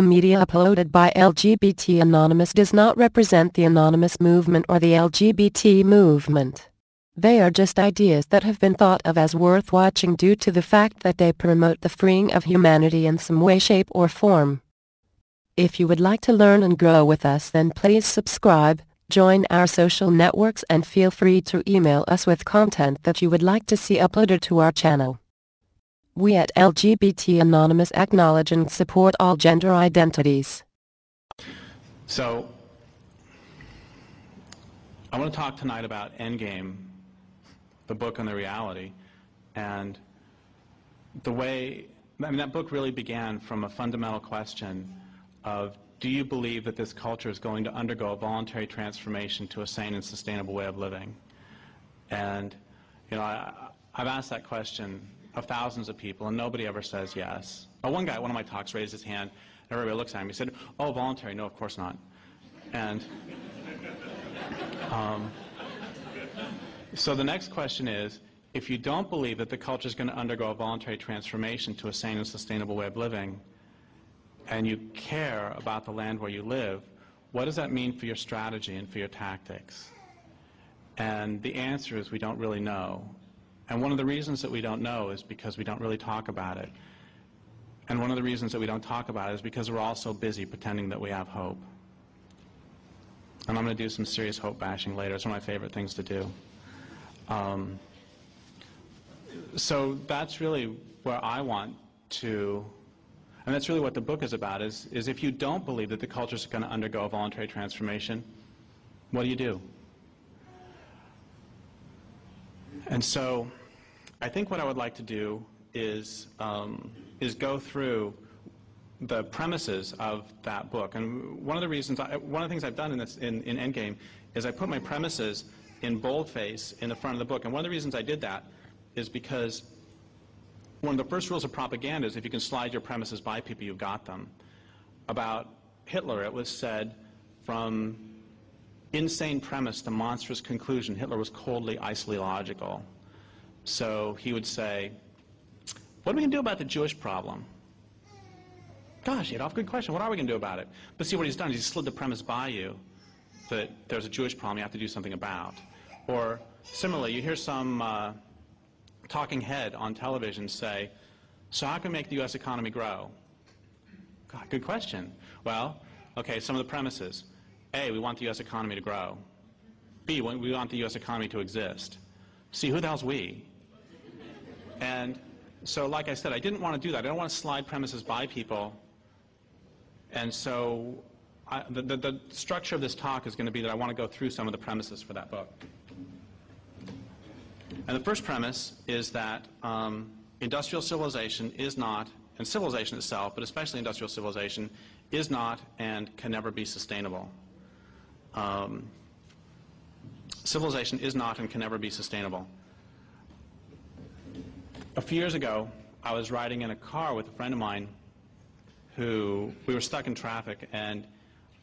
The media uploaded by LGBT Anonymous does not represent the Anonymous movement or the LGBT movement. They are just ideas that have been thought of as worth watching due to the fact that they promote the freeing of humanity in some way shape or form. If you would like to learn and grow with us then please subscribe, join our social networks and feel free to email us with content that you would like to see uploaded to our channel. We at LGBT Anonymous acknowledge and support all gender identities. So, I want to talk tonight about Endgame, the book and the reality, and the way, I mean, that book really began from a fundamental question of do you believe that this culture is going to undergo a voluntary transformation to a sane and sustainable way of living? And, you know, I, I've asked that question of thousands of people, and nobody ever says yes. But one guy one of my talks raised his hand, and everybody looks at him. He said, oh, voluntary. No, of course not. And um, so the next question is, if you don't believe that the culture is going to undergo a voluntary transformation to a sane and sustainable way of living, and you care about the land where you live, what does that mean for your strategy and for your tactics? And the answer is we don't really know. And one of the reasons that we don't know is because we don't really talk about it. And one of the reasons that we don't talk about it is because we're all so busy pretending that we have hope. And I'm going to do some serious hope bashing later. It's one of my favorite things to do. Um, so that's really where I want to, and that's really what the book is about, is, is if you don't believe that the culture is going to undergo a voluntary transformation, what do you do? And so I think what I would like to do is, um, is go through the premises of that book. And one of the reasons, I, one of the things I've done in, this, in, in Endgame is I put my premises in boldface in the front of the book. And one of the reasons I did that is because one of the first rules of propaganda is if you can slide your premises by people, you've got them. About Hitler, it was said from insane premise to monstrous conclusion, Hitler was coldly icily logical. So he would say, what are we going to do about the Jewish problem? Gosh, Adolf, good question. What are we going to do about it? But see, what he's done is he's slid the premise by you that there's a Jewish problem you have to do something about. Or similarly, you hear some uh, talking head on television say, so how can we make the U.S. economy grow? God, good question. Well, okay, some of the premises. A, we want the U.S. economy to grow. B, we want the U.S. economy to exist. C, who the hell's we? And so, like I said, I didn't want to do that. I don't want to slide premises by people. And so I, the, the, the structure of this talk is going to be that I want to go through some of the premises for that book. And the first premise is that um, industrial civilization is not, and civilization itself, but especially industrial civilization, is not and can never be sustainable. Um, civilization is not and can never be sustainable. A few years ago, I was riding in a car with a friend of mine who, we were stuck in traffic, and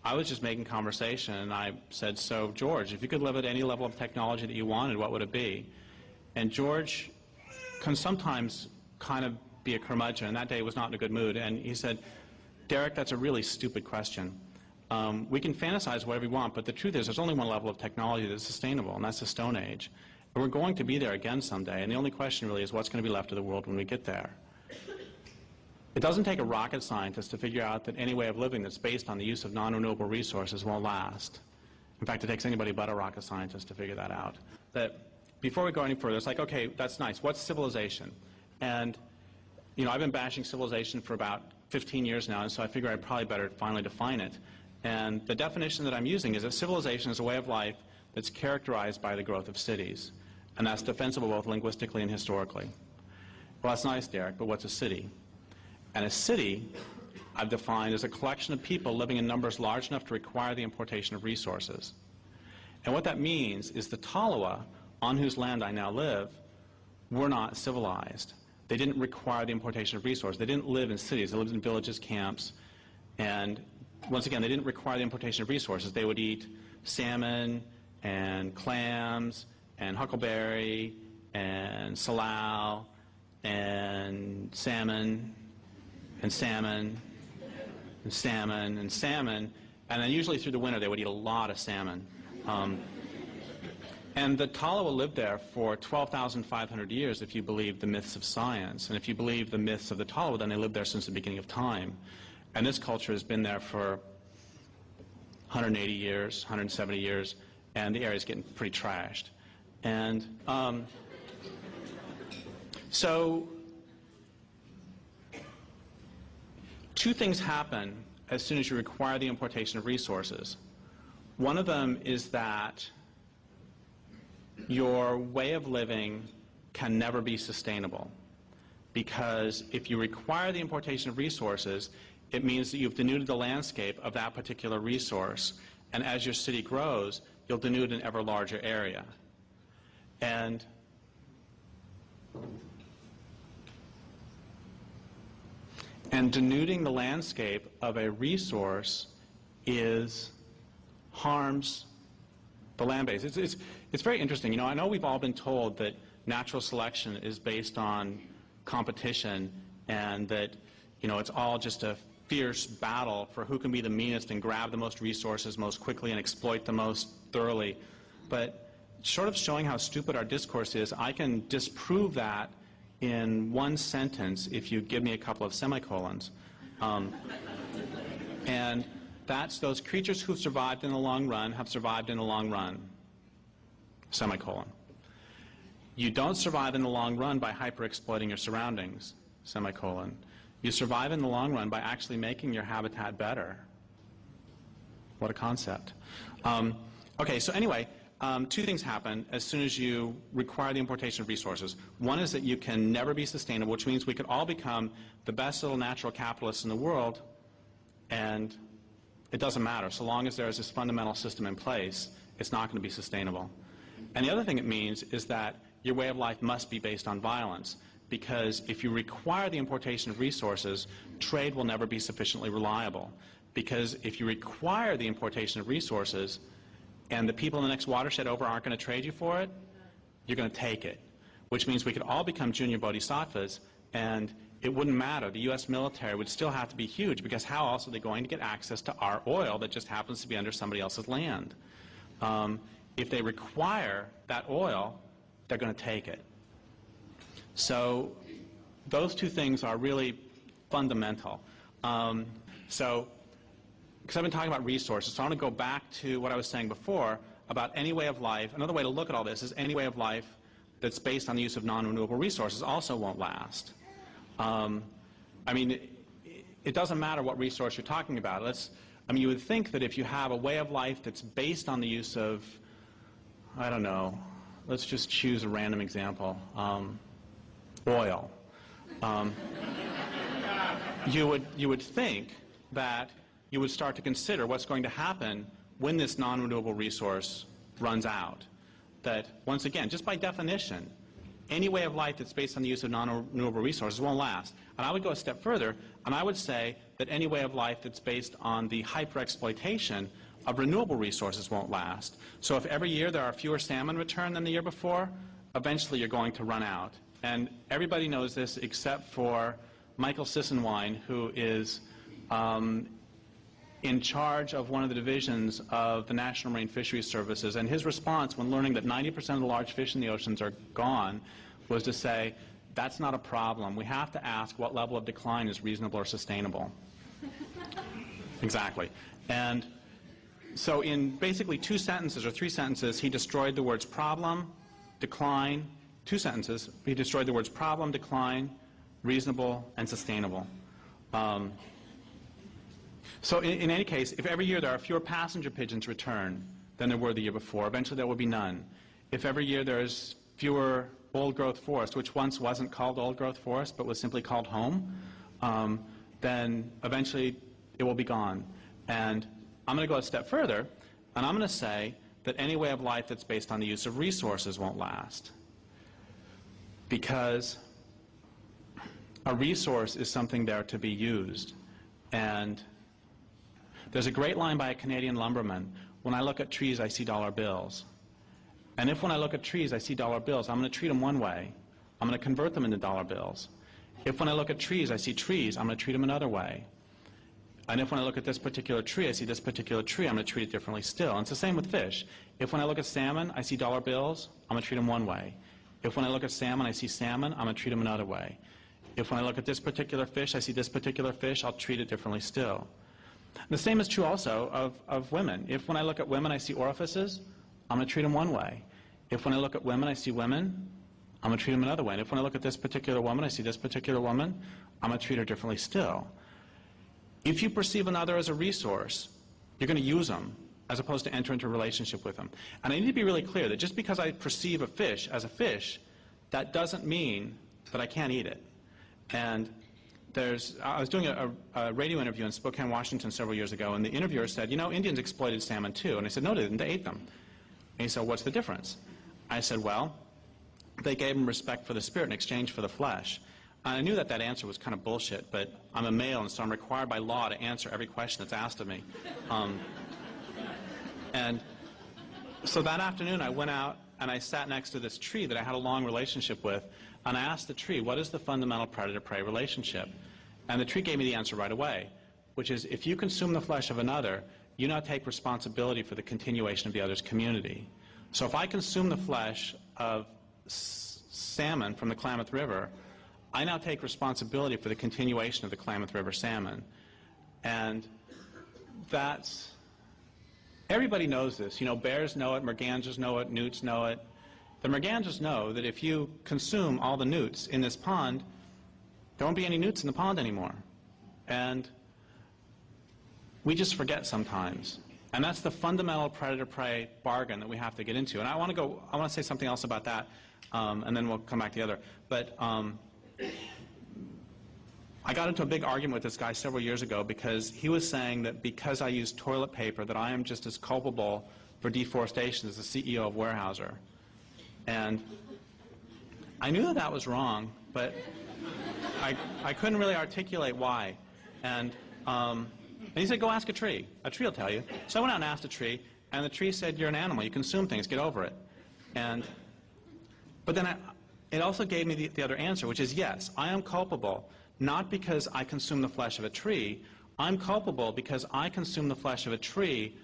I was just making conversation, and I said, so, George, if you could live at any level of technology that you wanted, what would it be? And George can sometimes kind of be a curmudgeon, and that day was not in a good mood, and he said, Derrick, that's a really stupid question. Um, we can fantasize whatever we want, but the truth is there's only one level of technology that's sustainable, and that's the Stone Age. And we're going to be there again someday, and the only question really is what's going to be left of the world when we get there. It doesn't take a rocket scientist to figure out that any way of living that's based on the use of non-renewable resources won't last. In fact, it takes anybody but a rocket scientist to figure that out. That before we go any further, it's like, okay, that's nice. What's civilization? And, you know, I've been bashing civilization for about 15 years now, and so I figure I'd probably better finally define it. And the definition that I'm using is that civilization is a way of life that's characterized by the growth of cities. And that's defensible both linguistically and historically. Well, that's nice, Derrick, but what's a city? And a city, I've defined as a collection of people living in numbers large enough to require the importation of resources. And what that means is the Tolowa, on whose land I now live, were not civilized. They didn't require the importation of resources. They didn't live in cities. They lived in villages, camps, and once again, they didn't require the importation of resources. They would eat salmon and clams and huckleberry and salal and salmon and salmon and salmon and salmon, and then usually through the winter they would eat a lot of salmon. Um, and the Tolowa lived there for 12,500 years if you believe the myths of science. And if you believe the myths of the Tolowa, then they lived there since the beginning of time. And this culture has been there for 180 years, 170 years, and the area is getting pretty trashed. And um, so two things happen as soon as you require the importation of resources. One of them is that your way of living can never be sustainable. Because if you require the importation of resources, it means that you've denuded the landscape of that particular resource. And as your city grows, you'll denude an ever larger area. And and denuding the landscape of a resource is harms the land base. It's, it's, it's very interesting. You know, I know we've all been told that natural selection is based on competition and that, you know, it's all just a fierce battle for who can be the meanest and grab the most resources most quickly and exploit the most thoroughly. But short of showing how stupid our discourse is, I can disprove that in one sentence if you give me a couple of semicolons. Um, and that's those creatures who've survived in the long run have survived in the long run. Semicolon. You don't survive in the long run by hyper-exploiting your surroundings. Semicolon. You survive in the long run by actually making your habitat better. What a concept. Um, okay, so anyway, um, two things happen as soon as you require the importation of resources. One is that you can never be sustainable, which means we could all become the best little natural capitalists in the world, and it doesn't matter. So long as there is this fundamental system in place, it's not going to be sustainable. And the other thing it means is that your way of life must be based on violence because if you require the importation of resources, trade will never be sufficiently reliable. Because if you require the importation of resources and the people in the next watershed over aren't going to trade you for it, you're going to take it. Which means we could all become junior bodhisattvas and it wouldn't matter. The U.S. military would still have to be huge because how else are they going to get access to our oil that just happens to be under somebody else's land? Um, if they require that oil, they're going to take it. So those two things are really fundamental. Um, so, because I've been talking about resources, so I want to go back to what I was saying before about any way of life. Another way to look at all this is any way of life that's based on the use of non-renewable resources also won't last. Um, I mean, it, it, doesn't matter what resource you're talking about. Let's, I mean, you would think that if you have a way of life that's based on the use of, I don't know, let's just choose a random example, um, oil. Um, you, would, you would think that you would start to consider what's going to happen when this non-renewable resource runs out. That, once again, just by definition, any way of life that's based on the use of non-renewable resources won't last. And I would go a step further, and I would say that any way of life that's based on the hyper-exploitation of renewable resources won't last. So if every year there are fewer salmon returned than the year before, eventually you're going to run out. And everybody knows this except for Michael Sissenwine, who is um, in charge of one of the divisions of the National Marine Fisheries Services, and his response when learning that 90% of the large fish in the oceans are gone was to say, that's not a problem. We have to ask what level of decline is reasonable or sustainable. exactly. And so in basically two sentences or three sentences, he destroyed the words problem, decline, two sentences, he destroyed the words problem, decline, reasonable, and sustainable. Um, so in, in, any case, if every year there are fewer passenger pigeons returned than there were the year before, eventually there will be none. If every year there's fewer old-growth forest, which once wasn't called old-growth forest but was simply called home, um, then eventually it will be gone. And I'm going to go a step further, and I'm going to say that any way of life that's based on the use of resources won't last. Because a resource is something there to be used. And there's a great line by a Canadian lumberman, when I look at trees, I see dollar bills. And if when I look at trees, I see dollar bills, I'm going to treat them one way. I'm going to convert them into dollar bills. If when I look at trees, I see trees, I'm going to treat them another way. And if when I look at this particular tree, I see this particular tree, I'm going to treat it differently still. And it's the same with fish. If when I look at salmon, I see dollar bills, I'm going to treat them one way. If when I look at salmon, I see salmon, I'm going to treat them another way. If when I look at this particular fish, I see this particular fish, I'll treat it differently still. The same is true also of, of women. If when I look at women, I see orifices, I'm going to treat them one way. If when I look at women, I see women, I'm going to treat them another way. And if when I look at this particular woman, I see this particular woman, I'm going to treat her differently still. If you perceive another as a resource, you're going to use them as opposed to enter into a relationship with them. And I need to be really clear that just because I perceive a fish as a fish, that doesn't mean that I can't eat it. And there's, I was doing a, a, radio interview in Spokane, Washington several years ago, and the interviewer said, you know, Indians exploited salmon too. And I said, no, they didn't, they ate them. And he said, what's the difference? I said, well, they gave them respect for the spirit in exchange for the flesh. And I knew that that answer was kind of bullshit, but I'm a male, and so I'm required by law to answer every question that's asked of me. Um, and so that afternoon, I went out and I sat next to this tree that I had a long relationship with, and I asked the tree, what is the fundamental predator-prey relationship? And the tree gave me the answer right away, which is if you consume the flesh of another, you now take responsibility for the continuation of the other's community. So if I consume the flesh of salmon from the Klamath River, I now take responsibility for the continuation of the Klamath River salmon. And that's, everybody knows this. You know, bears know it, mergansers know it, newts know it. The mergansers know that if you consume all the newts in this pond, there won't be any newts in the pond anymore. And we just forget sometimes. And that's the fundamental predator-prey bargain that we have to get into. And I want to go, I want to say something else about that, um, and then we'll come back to the other. But um, I got into a big argument with this guy several years ago because he was saying that because I use toilet paper that I am just as culpable for deforestation as the CEO of Weyerhaeuser. And I knew that that was wrong, but I, I couldn't really articulate why. And, um, and he said, go ask a tree. A tree will tell you. So I went out and asked a tree, and the tree said, you're an animal. You consume things. Get over it. And, but then I, it also gave me the, the other answer, which is yes, I am culpable, not because I consume the flesh of a tree. I'm culpable because I consume the flesh of a tree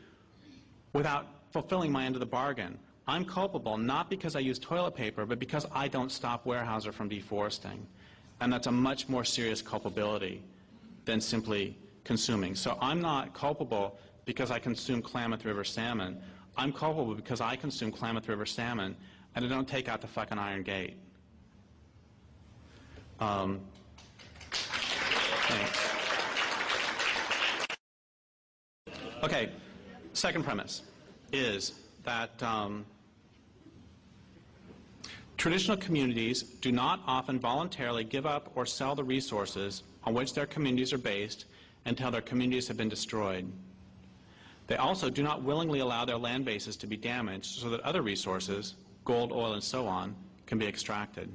without fulfilling my end of the bargain. I'm culpable not because I use toilet paper, but because I don't stop Weyerhaeuser from deforesting. And that's a much more serious culpability than simply consuming. So I'm not culpable because I consume Klamath River salmon. I'm culpable because I consume Klamath River salmon and I don't take out the fucking Iron Gate. Um, okay, second premise is that um, traditional communities do not often voluntarily give up or sell the resources on which their communities are based until their communities have been destroyed. They also do not willingly allow their land bases to be damaged so that other resources, gold, oil, and so on, can be extracted.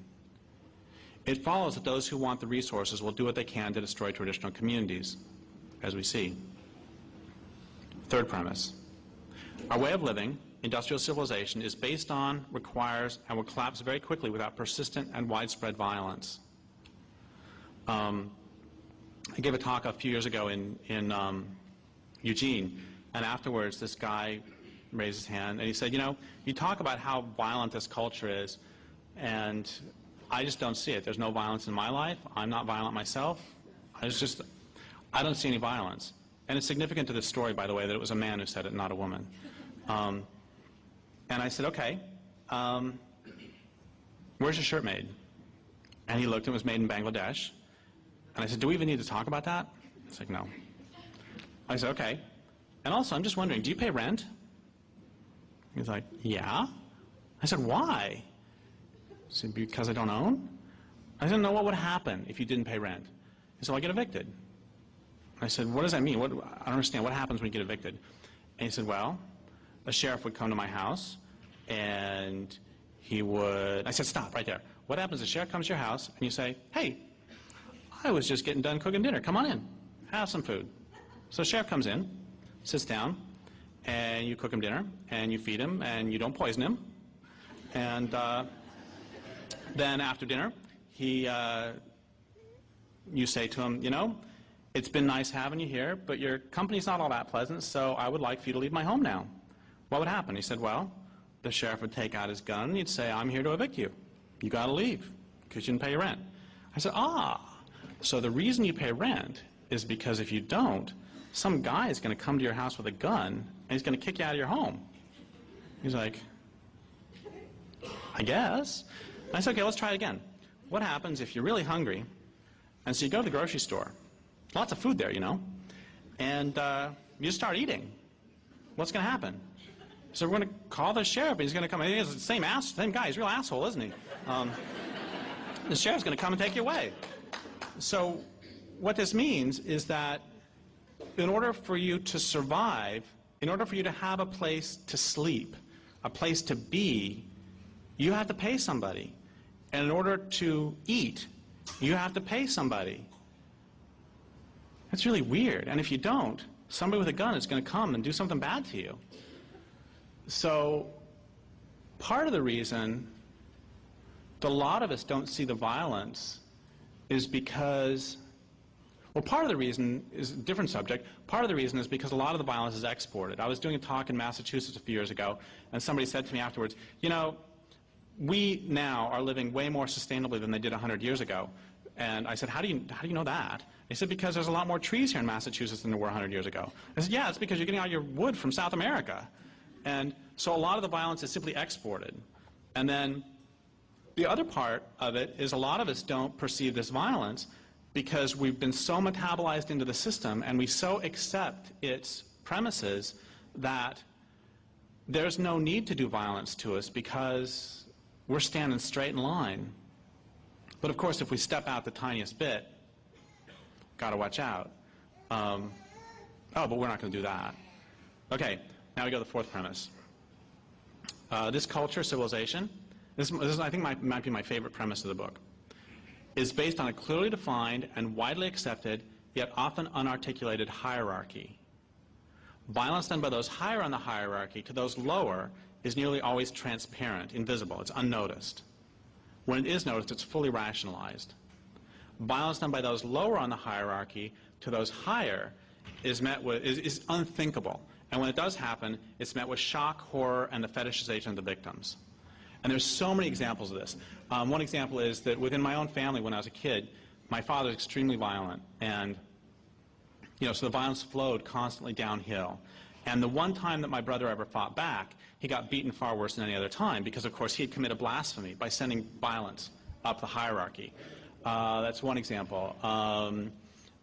It follows that those who want the resources will do what they can to destroy traditional communities, as we see. Third premise. Our way of living, industrial civilization, is based on, requires, and will collapse very quickly without persistent and widespread violence. Um, I gave a talk a few years ago in, in um, Eugene, and afterwards this guy raised his hand and he said, you know, you talk about how violent this culture is, and I just don't see it. There's no violence in my life. I'm not violent myself. I just, I don't see any violence. And it's significant to this story, by the way, that it was a man who said it, not a woman. Um, and I said, okay, um, where's your shirt made? And he looked and it was made in Bangladesh. And I said, do we even need to talk about that? He's like, no. I said, okay. And also, I'm just wondering, do you pay rent? He's like, yeah. I said, why? He said, because I don't own? I said, no, what would happen if you didn't pay rent? He said, well, I get evicted. I said, what does that mean? What, I don't understand. What happens when you get evicted? And he said, well, a sheriff would come to my house, and he would, I said, stop right there. What happens? The sheriff comes to your house, and you say, hey, I was just getting done cooking dinner. Come on in. Have some food. So sheriff comes in, sits down, and you cook him dinner, and you feed him, and you don't poison him. And uh, then after dinner, he, uh, you say to him, you know, it's been nice having you here, but your company's not all that pleasant, so I would like for you to leave my home now. What would happen? He said, well, the sheriff would take out his gun and he'd say, I'm here to evict you. You got to leave because you didn't pay your rent. I said, ah, so the reason you pay rent is because if you don't, some guy is going to come to your house with a gun and he's going to kick you out of your home. He's like, I guess. I said, okay, let's try it again. What happens if you're really hungry and so you go to the grocery store? Lots of food there, you know. And uh, you start eating. What's going to happen? So we're going to call the sheriff, and he's going to come. He's the same ass, same guy. He's a real asshole, isn't he? Um, the sheriff's going to come and take you away. So what this means is that in order for you to survive, in order for you to have a place to sleep, a place to be, you have to pay somebody. And in order to eat, you have to pay somebody. That's really weird. And if you don't, somebody with a gun is going to come and do something bad to you. So part of the reason that a lot of us don't see the violence is because, well, part of the reason is a different subject. Part of the reason is because a lot of the violence is exported. I was doing a talk in Massachusetts a few years ago, and somebody said to me afterwards, you know, we now are living way more sustainably than they did 100 years ago. And I said, how do you, how do you know that? They said, because there's a lot more trees here in Massachusetts than there were 100 years ago. I said, yeah, it's because you're getting all your wood from South America. And so a lot of the violence is simply exported. And then the other part of it is a lot of us don't perceive this violence because we've been so metabolized into the system and we so accept its premises that there's no need to do violence to us because we're standing straight in line. But of course, if we step out the tiniest bit, got to watch out. Um, oh, but we're not going to do that. Okay, now we go to the fourth premise. Uh, this culture, civilization, this, this is, I think might, might be my favorite premise of the book, is based on a clearly defined and widely accepted, yet often unarticulated hierarchy. Violence done by those higher on the hierarchy to those lower is nearly always transparent, invisible, it's unnoticed. When it is noticed, it's fully rationalized. Violence done by those lower on the hierarchy to those higher is met with is, is unthinkable. And when it does happen, it's met with shock, horror, and the fetishization of the victims. And there's so many examples of this. Um, one example is that within my own family, when I was a kid, my father was extremely violent, and you know, so the violence flowed constantly downhill. And the one time that my brother ever fought back, he got beaten far worse than any other time because, of course, he had committed blasphemy by sending violence up the hierarchy. Uh, that's one example. Um,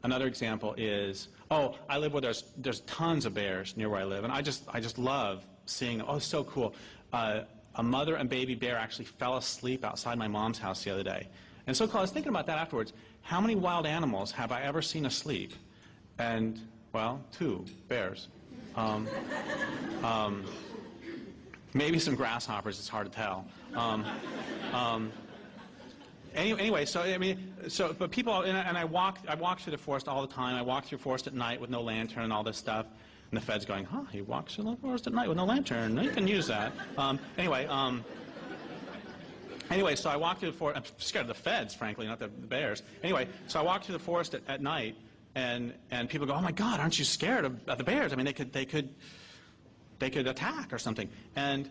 another example is, oh, I live where there's, there's tons of bears near where I live, and I just, I just love seeing them. Oh, so cool. Uh, a mother and baby bear actually fell asleep outside my mom's house the other day. And so cool, I was thinking about that afterwards. How many wild animals have I ever seen asleep? And, well, two bears. Um, um, maybe some grasshoppers, it's hard to tell. Um, um, any, anyway, so I mean, so but people, and I, and I walk, I walk through the forest all the time. I walk through the forest at night with no lantern and all this stuff. And the Fed's going, huh? He walks through the forest at night with no lantern. You can use that. Um, anyway, um, anyway, so I walk through the forest. I'm scared of the Feds, frankly, not the, the bears. Anyway, so I walk through the forest at, at night, and and people go, oh my God, aren't you scared of, of the bears? I mean, they could they could they could attack or something. And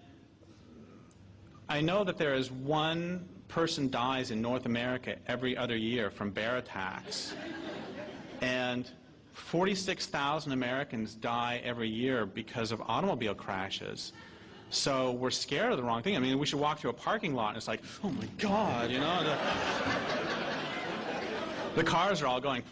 I know that there is one person dies in North America every other year from bear attacks. and 46,000 Americans die every year because of automobile crashes. So we're scared of the wrong thing. I mean, we should walk through a parking lot and it's like, oh my God, you know? The, the cars are all going,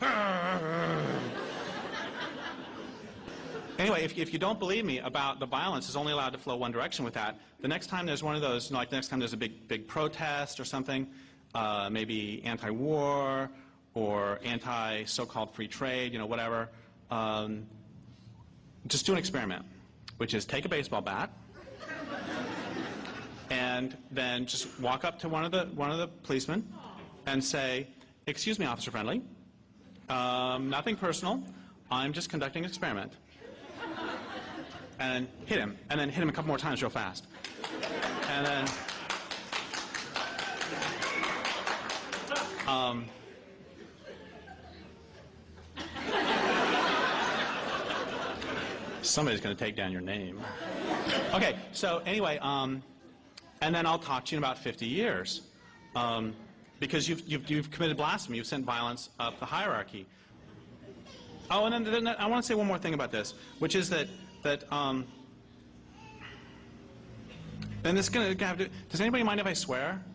Anyway, if, if you don't believe me about the violence is only allowed to flow one direction with that, the next time there's one of those, like the next time there's a big, big protest or something, uh, maybe anti-war or anti-so-called free trade, you know, whatever, um, just do an experiment, which is take a baseball bat and then just walk up to one of the, one of the policemen and say, excuse me, Officer Friendly, um, nothing personal, I'm just conducting an experiment and hit him, and then hit him a couple more times real fast. And then, um, Somebody's going to take down your name. Okay, so anyway, um, and then I'll talk to you in about 50 years. Um, because you've, you've, you've committed blasphemy, you've sent violence up the hierarchy. Oh, and then, then I want to say one more thing about this, which is that, that um, and this is to have to, does anybody mind if I swear?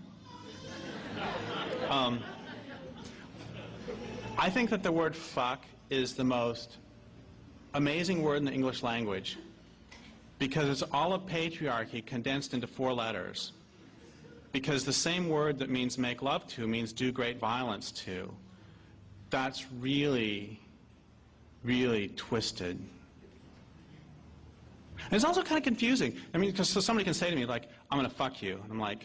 Um, I think that the word fuck is the most amazing word in the English language because it's all of patriarchy condensed into four letters. Because the same word that means make love to means do great violence to. That's really, really twisted. And it's also kind of confusing. I mean, because so somebody can say to me, like, I'm going to fuck you. And I'm like,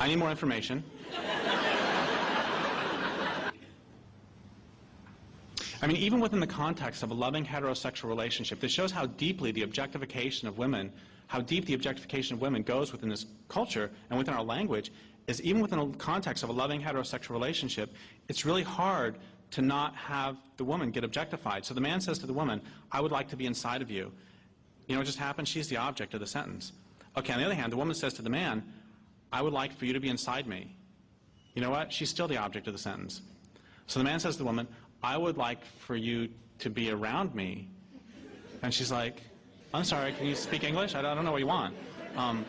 I need more information. I mean, even within the context of a loving heterosexual relationship, this shows how deeply the objectification of women, how deep the objectification of women goes within this culture and within our language, is even within the context of a loving heterosexual relationship, it's really hard to not have the woman get objectified. So the man says to the woman, I would like to be inside of you. You know what just happened? She's the object of the sentence. Okay, on the other hand, the woman says to the man, I would like for you to be inside me. You know what? She's still the object of the sentence. So the man says to the woman, I would like for you to be around me. And she's like, I'm sorry, can you speak English? I don't, know what you want. Um,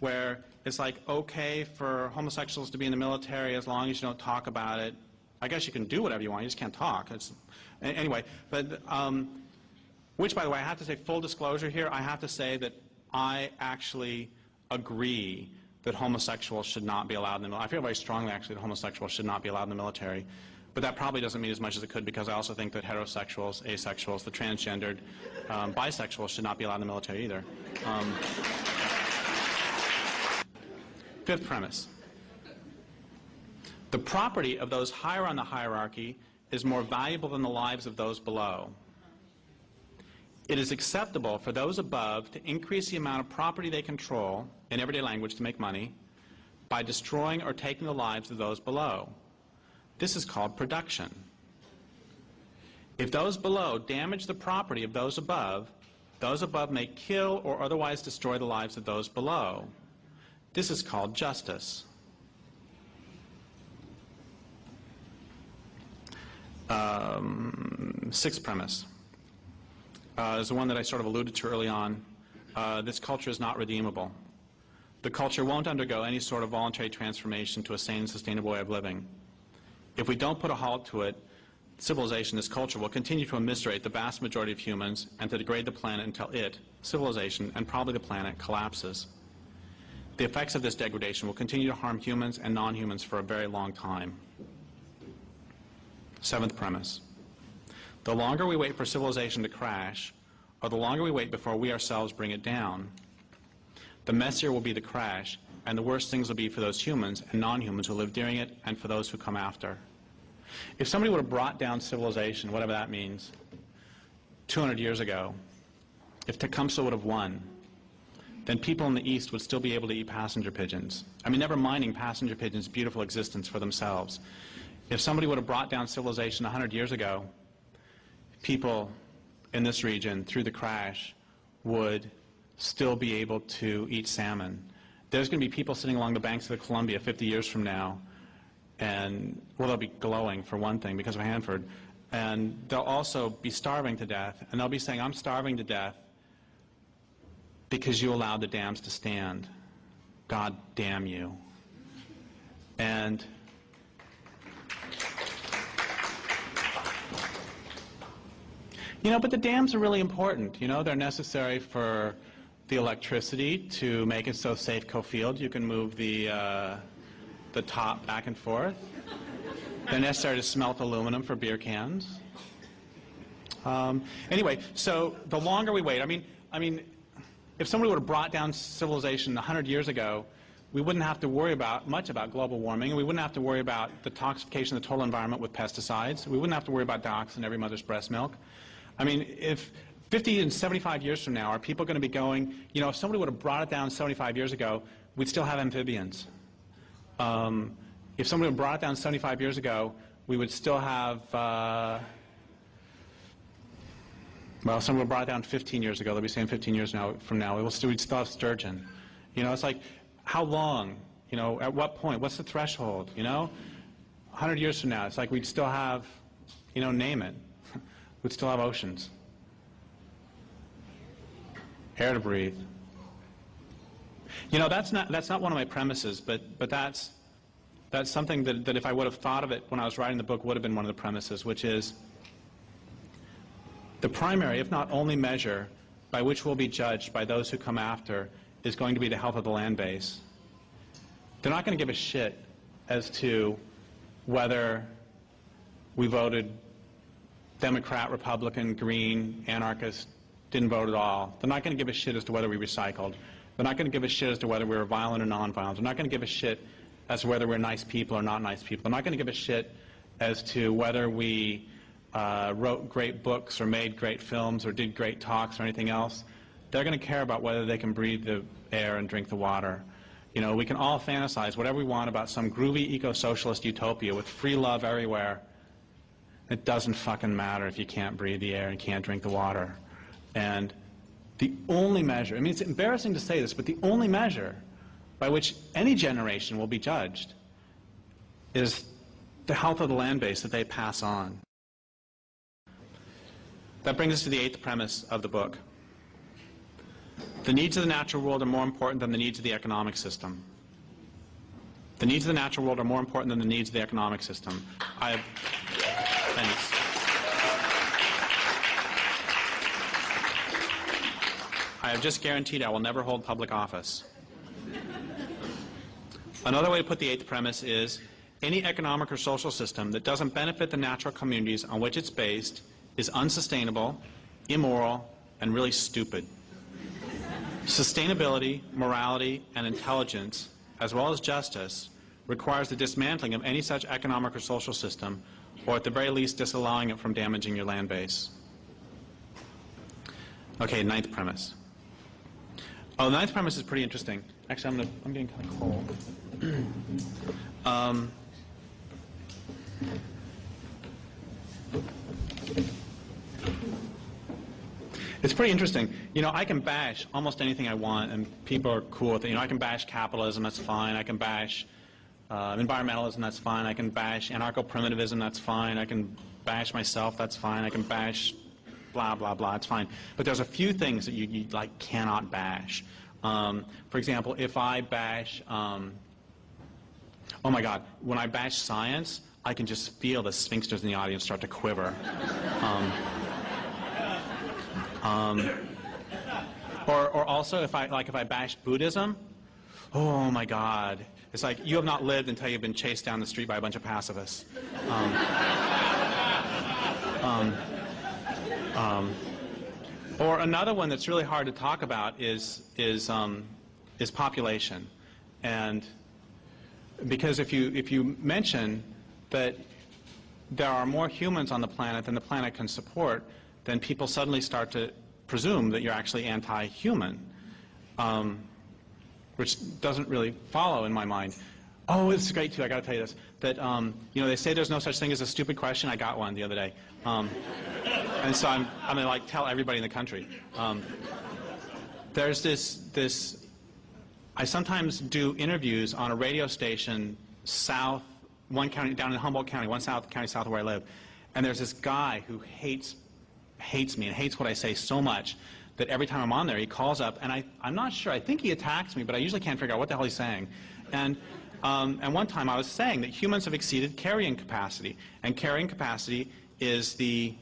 where it's like okay for homosexuals to be in the military as long as you don't talk about it. I guess you can do whatever you want, you just can't talk. It's, anyway, but um, which, by the way, I have to say, full disclosure here, I have to say that I actually agree that homosexuals should not be allowed in the military. I feel very strongly, actually, that homosexuals should not be allowed in the military. But that probably doesn't mean as much as it could because I also think that heterosexuals, asexuals, the transgendered, um, bisexuals should not be allowed in the military either. Um, fifth premise. The property of those higher on the hierarchy is more valuable than the lives of those below. It is acceptable for those above to increase the amount of property they control, in everyday language to make money, by destroying or taking the lives of those below. This is called production. If those below damage the property of those above, those above may kill or otherwise destroy the lives of those below. This is called justice. Um, sixth premise uh, is the one that I sort of alluded to early on. Uh, this culture is not redeemable. The culture won't undergo any sort of voluntary transformation to a sane, sustainable way of living. If we don't put a halt to it, civilization, this culture, will continue to immiserate the vast majority of humans and to degrade the planet until it, civilization, and probably the planet, collapses. The effects of this degradation will continue to harm humans and non-humans for a very long time. Seventh premise. The longer we wait for civilization to crash, or the longer we wait before we ourselves bring it down, the messier will be the crash, and the worse things will be for those humans and non-humans who live during it and for those who come after. If somebody would have brought down civilization, whatever that means, 200 years ago, if Tecumseh would have won, then people in the East would still be able to eat passenger pigeons. I mean, never minding passenger pigeons' beautiful existence for themselves. If somebody would have brought down civilization 100 years ago, people in this region, through the crash, would still be able to eat salmon there's going to be people sitting along the banks of the Columbia 50 years from now, and, well, they'll be glowing, for one thing, because of Hanford, and they'll also be starving to death, and they'll be saying, I'm starving to death because you allowed the dams to stand. God damn you. And you know, but the dams are really important. You know, they're necessary for the electricity to make it so Safeco Field you can move the, uh, the top back and forth. They're necessary to smelt aluminum for beer cans. Um, anyway, so the longer we wait, I mean, I mean, if somebody would have brought down civilization 100 years ago, we wouldn't have to worry about much about global warming, we wouldn't have to worry about the toxification of the total environment with pesticides. We wouldn't have to worry about dioxin in every mother's breast milk. I mean, if 50 and 75 years from now, are people going to be going, you know, if somebody would have brought it down 75 years ago, we'd still have amphibians. Um, if somebody would have brought it down 75 years ago, we would still have, uh, well, someone brought down 15 years ago. They'll be saying 15 years now from now. We will still, we'd still have sturgeon. You know, it's like, how long? You know, at what point? What's the threshold? You know, 100 years from now, it's like we'd still have, you know, name it. we'd still have oceans, air to breathe. You know, that's not that's not one of my premises, but but that's that's something that, that if I would have thought of it when I was writing the book would have been one of the premises, which is the primary, if not only measure by which we'll be judged by those who come after is going to be the health of the land base. They're not going to give a shit as to whether we voted Democrat, Republican, Green, anarchist, didn't vote at all. They're not going to give a shit as to whether we recycled. They're not going to give a shit as to whether we were violent or nonviolent. They're not going to give a shit as to whether we're nice people or not nice people. They're not going to give a shit as to whether we uh, wrote great books or made great films or did great talks or anything else. They're going to care about whether they can breathe the air and drink the water. You know, we can all fantasize whatever we want about some groovy eco-socialist utopia with free love everywhere. It doesn't fucking matter if you can't breathe the air and can't drink the water. And the only measure, I mean, it's embarrassing to say this, but the only measure by which any generation will be judged is the health of the land base that they pass on. That brings us to the eighth premise of the book. The needs of the natural world are more important than the needs of the economic system. The needs of the natural world are more important than the needs of the economic system. I have, thanks. I have just guaranteed I will never hold public office. Another way to put the eighth premise is any economic or social system that doesn't benefit the natural communities on which it's based is unsustainable, immoral, and really stupid. Sustainability, morality, and intelligence, as well as justice, requires the dismantling of any such economic or social system, or at the very least disallowing it from damaging your land base. Okay, ninth premise. Oh, the ninth premise is pretty interesting. Actually, I'm, gonna, I'm getting kind of cold. um, it's pretty interesting. You know, I can bash almost anything I want, and people are cool with it. You know, I can bash capitalism, that's fine. I can bash uh, environmentalism, that's fine. I can bash anarcho-primitivism, that's fine. I can bash myself, that's fine. I can bash blah, blah, blah, it's fine. But there's a few things that you, you like, cannot bash. Um, for example, if I bash, um, oh my God, when I bash science, I can just feel the sphincters in the audience start to quiver. Um, um, or, or also, if I like, if I bash Buddhism, oh my God, it's like you have not lived until you've been chased down the street by a bunch of pacifists. Um, um, um, or another one that's really hard to talk about is is um, is population, and because if you if you mention that there are more humans on the planet than the planet can support, then people suddenly start to presume that you're actually anti-human, um, which doesn't really follow in my mind. Oh, it's great too. I got to tell you this. That um, you know, they say there's no such thing as a stupid question. I got one the other day, um, and so I'm I'm gonna like tell everybody in the country. Um, there's this this. I sometimes do interviews on a radio station south, one county down in Humboldt County, one south county south of where I live, and there's this guy who hates hates me and hates what I say so much that every time I'm on there, he calls up, and I, I'm not sure. I think he attacks me, but I usually can't figure out what the hell he's saying. And um, and one time I was saying that humans have exceeded carrying capacity, and carrying capacity is the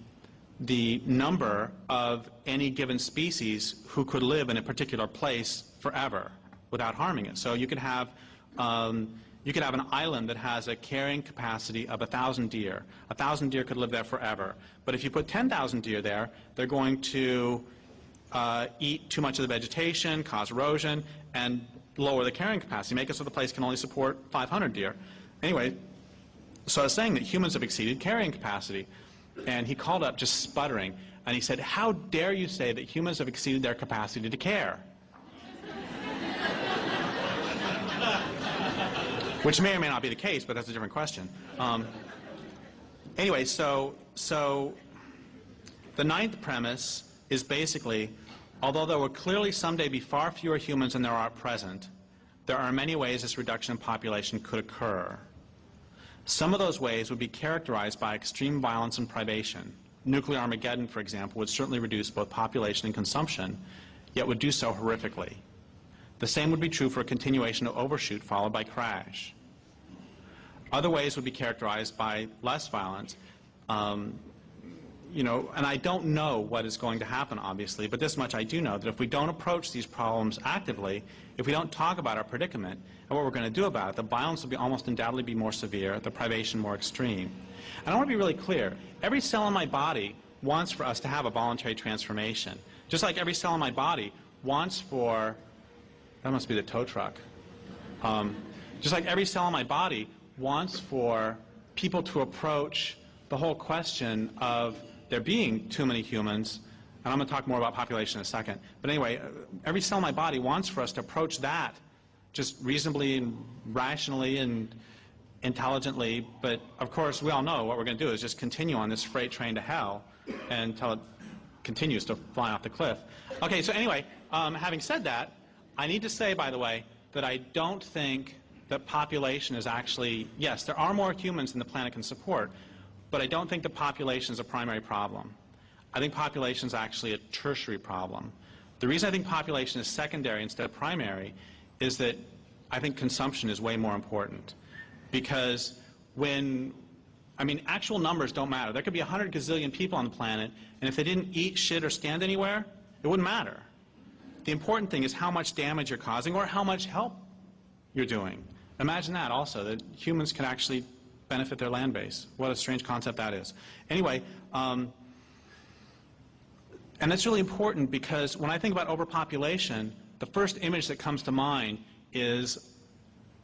the number of any given species who could live in a particular place forever without harming it. So you could have um, you could have an island that has a carrying capacity of 1,000 deer. 1,000 deer could live there forever. But if you put 10,000 deer there, they're going to uh, eat too much of the vegetation, cause erosion, and lower the carrying capacity, make it so the place can only support 500 deer. Anyway, so I was saying that humans have exceeded carrying capacity. And he called up just sputtering, and he said, how dare you say that humans have exceeded their capacity to care? Which may or may not be the case, but that's a different question. Um, anyway, so, so the ninth premise is basically, although there will clearly someday be far fewer humans than there are at present, there are many ways this reduction in population could occur. Some of those ways would be characterized by extreme violence and privation. Nuclear Armageddon, for example, would certainly reduce both population and consumption, yet would do so horrifically. The same would be true for a continuation of overshoot followed by crash. Other ways would be characterized by less violence. Um, you know, and I don't know what is going to happen, obviously, but this much I do know, that if we don't approach these problems actively, if we don't talk about our predicament and what we're going to do about it, the violence will be almost undoubtedly be more severe, the privation more extreme. And I want to be really clear. Every cell in my body wants for us to have a voluntary transformation. Just like every cell in my body wants for, that must be the tow truck. Um, just like every cell in my body wants for people to approach the whole question of there being too many humans, and I'm going to talk more about population in a second. But anyway, every cell in my body wants for us to approach that just reasonably and rationally and intelligently. But of course, we all know what we're going to do is just continue on this freight train to hell until it continues to fly off the cliff. Okay, so anyway, um, having said that, I need to say, by the way, that I don't think that population is actually, yes, there are more humans than the planet can support, but I don't think the population is a primary problem. I think population is actually a tertiary problem. The reason I think population is secondary instead of primary is that I think consumption is way more important. Because when, I mean, actual numbers don't matter. There could be 100 gazillion people on the planet, and if they didn't eat, shit, or stand anywhere, it wouldn't matter. The important thing is how much damage you're causing or how much help you're doing. Imagine that also, that humans can actually benefit their land base. What a strange concept that is. Anyway, um, and that's really important because when I think about overpopulation, the first image that comes to mind is,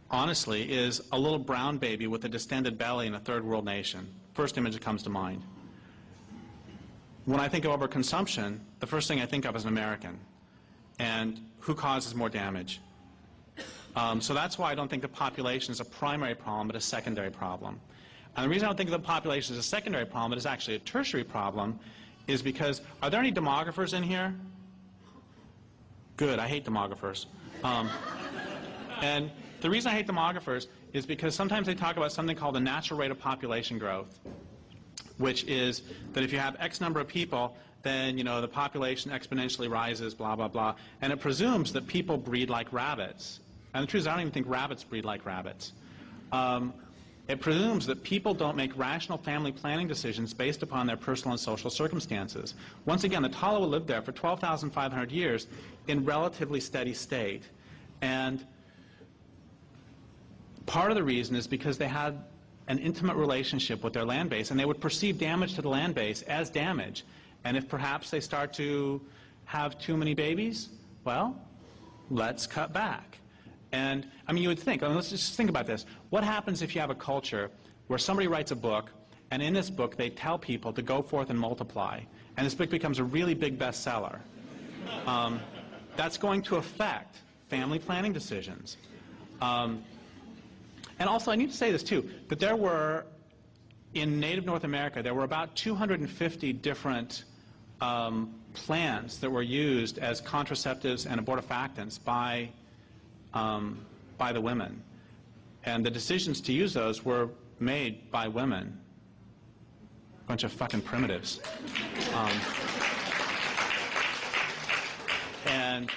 honestly, is a little brown baby with a distended belly in a third world nation. First image that comes to mind. When I think of overconsumption, the first thing I think of is an American. And who causes more damage? Um, so that's why I don't think the population is a primary problem, but a secondary problem. And the reason I don't think the population is a secondary problem, but is actually a tertiary problem, is because, are there any demographers in here? Good, I hate demographers. Um, and the reason I hate demographers is because sometimes they talk about something called the natural rate of population growth, which is that if you have X number of people, then you know the population exponentially rises, blah blah blah, and it presumes that people breed like rabbits. And the truth is, I don't even think rabbits breed like rabbits. Um, it presumes that people don't make rational family planning decisions based upon their personal and social circumstances. Once again, the Tolowa lived there for 12,500 years in relatively steady state. And part of the reason is because they had an intimate relationship with their land base, and they would perceive damage to the land base as damage. And if perhaps they start to have too many babies, well, let's cut back. And I mean, you would think, I mean, let's just think about this. What happens if you have a culture where somebody writes a book, and in this book they tell people to go forth and multiply, and this book becomes a really big bestseller? Um, that's going to affect family planning decisions. Um, and also, I need to say this too, that there were, in native North America, there were about 250 different um, plants that were used as contraceptives and abortifactants by um, by the women. And the decisions to use those were made by women. Bunch of fucking primitives. Um, and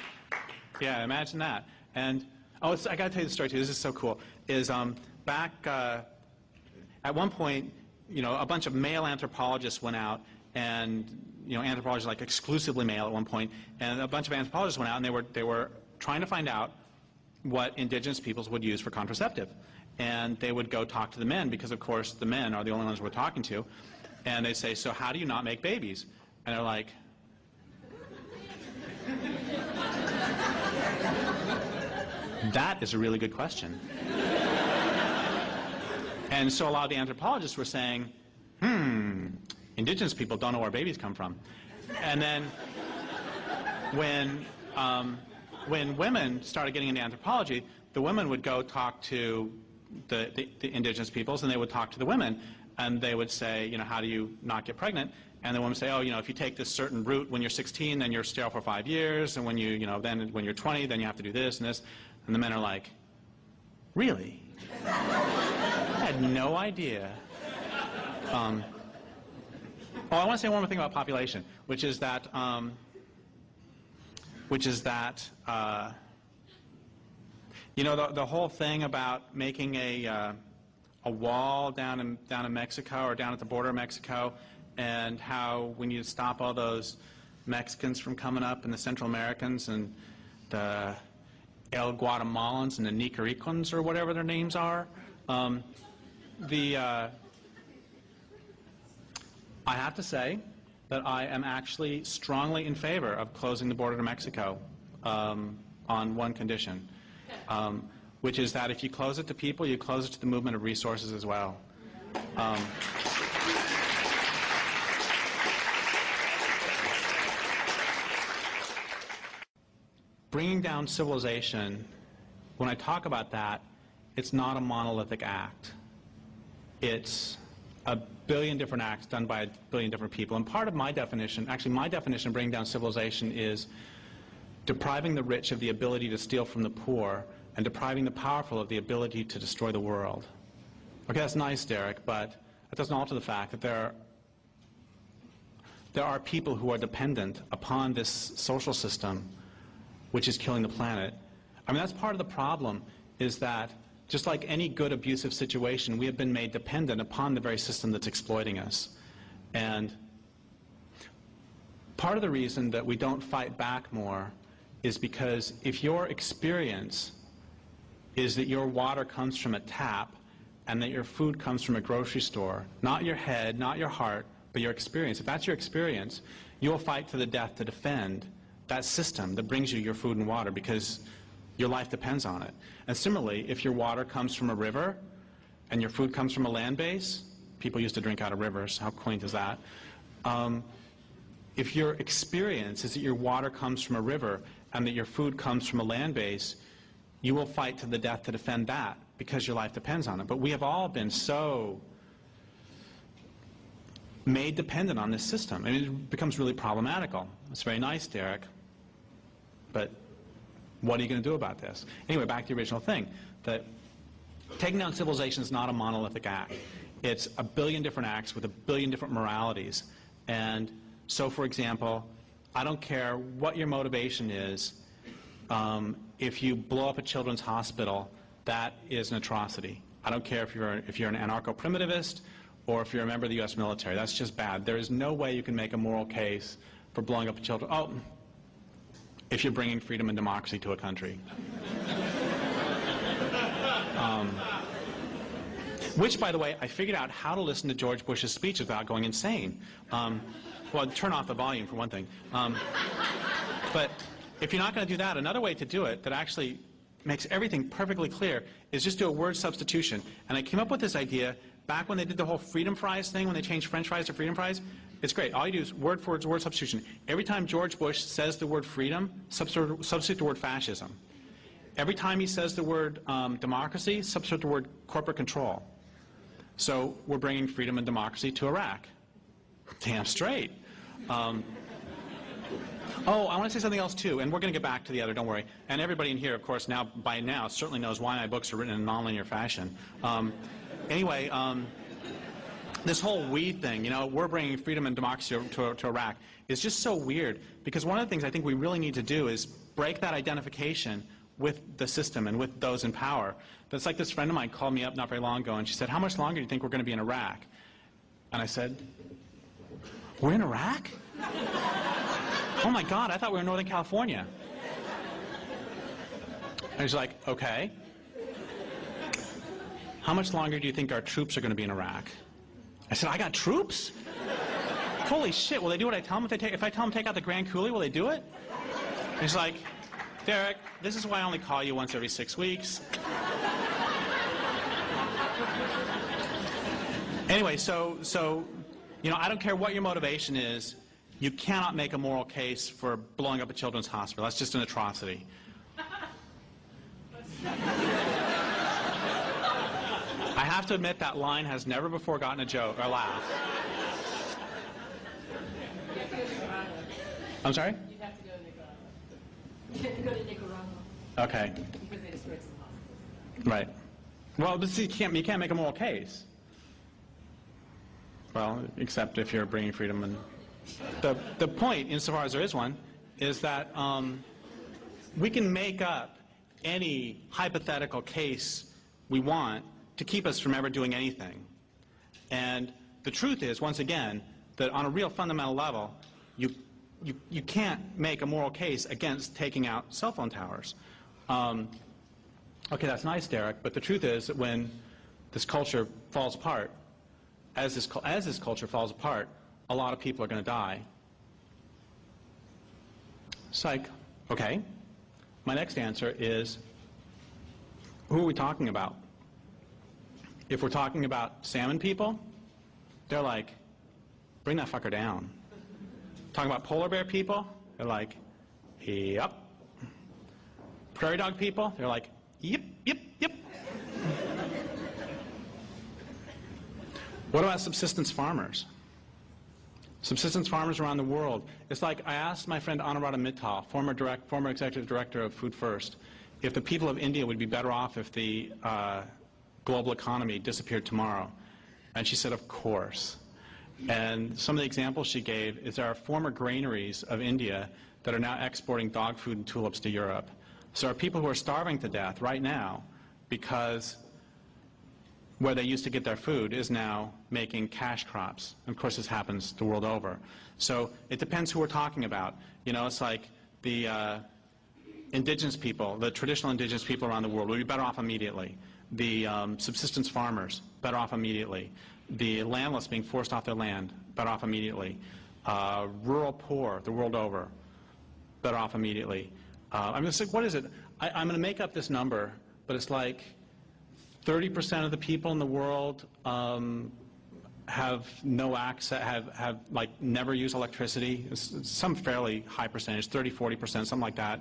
yeah, imagine that. And oh, I got to tell you the story too. This is so cool. Is um, back uh, at one point, you know, a bunch of male anthropologists went out, and you know, anthropologists like exclusively male at one point, and a bunch of anthropologists went out, and they were they were trying to find out what indigenous peoples would use for contraceptive. And they would go talk to the men because, of course, the men are the only ones we're talking to. And they say, so how do you not make babies? And they're like, that is a really good question. and so a lot of the anthropologists were saying, hmm, indigenous people don't know where babies come from. And then when um, when women started getting into anthropology, the women would go talk to the, the, the indigenous peoples, and they would talk to the women, and they would say, you know, how do you not get pregnant? And the women say, oh, you know, if you take this certain route when you're 16, then you're sterile for five years, and when you, you know, then when you're 20, then you have to do this and this. And the men are like, really? I had no idea. Um, oh, I want to say one more thing about population, which is that, um, which is that, uh, you know, the, the whole thing about making a, uh, a wall down in, down in Mexico or down at the border of Mexico, and how we need to stop all those Mexicans from coming up and the Central Americans and the El Guatemalans and the Nicaraguans or whatever their names are. Um, the, uh, I have to say that I am actually strongly in favor of closing the border to Mexico um, on one condition, um, which is that if you close it to people, you close it to the movement of resources as well. Um, bringing down civilization, when I talk about that, it's not a monolithic act. It's a billion different acts done by a billion different people. And part of my definition, actually my definition of bringing down civilization is depriving the rich of the ability to steal from the poor and depriving the powerful of the ability to destroy the world. Okay, that's nice, Derrick, but that doesn't alter the fact that there are, there are people who are dependent upon this social system which is killing the planet. I mean, that's part of the problem, is that just like any good abusive situation, we have been made dependent upon the very system that's exploiting us. And part of the reason that we don't fight back more is because if your experience is that your water comes from a tap and that your food comes from a grocery store, not your head, not your heart, but your experience, if that's your experience, you will fight to the death to defend that system that brings you your food and water because your life depends on it. And similarly, if your water comes from a river and your food comes from a land base, people used to drink out of rivers, how quaint is that? Um, if your experience is that your water comes from a river and that your food comes from a land base, you will fight to the death to defend that because your life depends on it. But we have all been so made dependent on this system. and it becomes really problematical. It's very nice, Derrick. But what are you going to do about this? Anyway, back to the original thing, that taking down civilization is not a monolithic act. It's a billion different acts with a billion different moralities. And so, for example, I don't care what your motivation is, um, if you blow up a children's hospital, that is an atrocity. I don't care if you're, if you're an anarcho-primitivist or if you're a member of the U.S. military. That's just bad. There is no way you can make a moral case for blowing up a children. Oh, if you're bringing freedom and democracy to a country. Um, which, by the way, I figured out how to listen to George Bush's speech without going insane. Um, well, turn off the volume, for one thing. Um, but if you're not going to do that, another way to do it that actually makes everything perfectly clear is just do a word substitution. And I came up with this idea back when they did the whole freedom fries thing, when they changed french fries to freedom fries. It's great. All you do is word for word, substitution. Every time George Bush says the word freedom, substitute, substitute the word fascism. Every time he says the word um, democracy, substitute the word corporate control. So we're bringing freedom and democracy to Iraq. Damn straight. Um, oh, I want to say something else too, and we're going to get back to the other, don't worry. And everybody in here, of course, now by now certainly knows why my books are written in a nonlinear fashion. Um, anyway, um, this whole we thing, you know, we're bringing freedom and democracy to, to, Iraq, is just so weird because one of the things I think we really need to do is break that identification with the system and with those in power. That's like this friend of mine called me up not very long ago and she said, how much longer do you think we're going to be in Iraq? And I said, we're in Iraq? oh my God, I thought we were in Northern California. And she's like, okay. How much longer do you think our troops are going to be in Iraq? I said, I got troops? Holy shit, will they do what I tell them? If, they take, if I tell them take out the Grand Coulee, will they do it? He's like, Derrick, this is why I only call you once every six weeks. anyway, so, so, you know, I don't care what your motivation is, you cannot make a moral case for blowing up a children's hospital. That's just an atrocity. I have to admit that line has never before gotten a joke or laugh. I'm sorry? You'd have to go to Nicaragua. You'd have to go to Nicaragua Okay, because they destroyed some hospitals. right. Well, but see, you can't, you can't make a moral case. Well, except if you're bringing freedom and the, the point, insofar as there is one, is that um, we can make up any hypothetical case we want to keep us from ever doing anything. And the truth is, once again, that on a real fundamental level, you, you, you can't make a moral case against taking out cell phone towers. Um, okay, that's nice, Derrick, but the truth is that when this culture falls apart, as this, as this culture falls apart, a lot of people are going to die. Psych. Okay. My next answer is who are we talking about? If we're talking about salmon people, they're like, bring that fucker down. Talking about polar bear people, they're like, yep. Prairie dog people, they're like, yep, yep, yep. what about subsistence farmers? Subsistence farmers around the world. It's like I asked my friend Anuradha Mittal, former, direct, former executive director of Food First, if the people of India would be better off if the uh, global economy disappeared tomorrow. And she said, of course. And some of the examples she gave is are former granaries of India that are now exporting dog food and tulips to Europe. So are people who are starving to death right now because where they used to get their food is now making cash crops. And of course, this happens the world over. So it depends who we're talking about. You know, it's like the uh, indigenous people, the traditional indigenous people around the world would be better off immediately. The um, subsistence farmers, better off immediately. The landless being forced off their land, better off immediately. Uh, rural poor, the world over, better off immediately. Uh, I'm just like, what is it? I, I'm going to make up this number, but it's like 30% of the people in the world um, have no access, have, have like never used electricity. It's, it's some fairly high percentage, 30, 40%, something like that.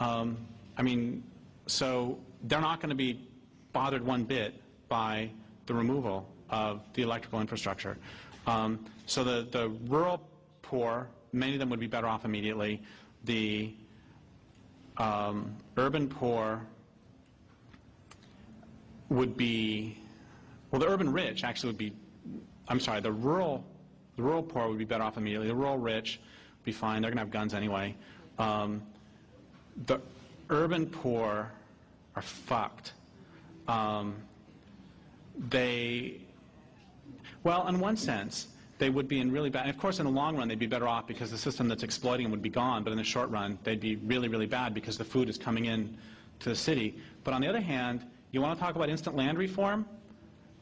Um, I mean, so they're not going to be bothered one bit by the removal of the electrical infrastructure. Um, so the, the rural poor, many of them would be better off immediately. The um, urban poor would be, well, the urban rich actually would be, I'm sorry, the rural, the rural poor would be better off immediately. The rural rich would be fine. They're going to have guns anyway. Um, the urban poor are fucked. Um, they, well, in one sense, they would be in really bad, and of course in the long run they'd be better off because the system that's exploiting them would be gone, but in the short run they'd be really, really bad because the food is coming in to the city. But on the other hand, you want to talk about instant land reform?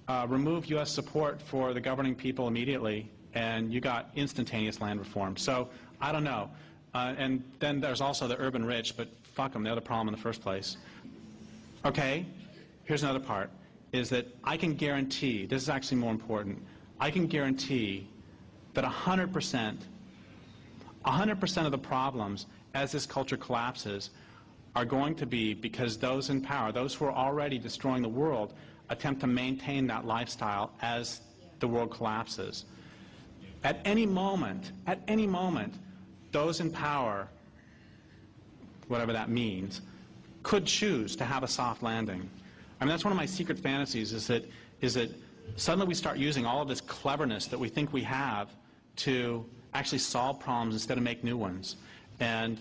Uh, remove U.S. support for the governing people immediately, and you got instantaneous land reform. So I don't know. Uh, and then there's also the urban rich, but fuck them, they're the problem in the first place. Okay, here's another part, is that I can guarantee, this is actually more important, I can guarantee that 100%, 100% of the problems as this culture collapses are going to be because those in power, those who are already destroying the world, attempt to maintain that lifestyle as the world collapses. At any moment, at any moment, those in power, whatever that means, could choose to have a soft landing. I mean, that's one of my secret fantasies is that, is that suddenly we start using all of this cleverness that we think we have to actually solve problems instead of make new ones. And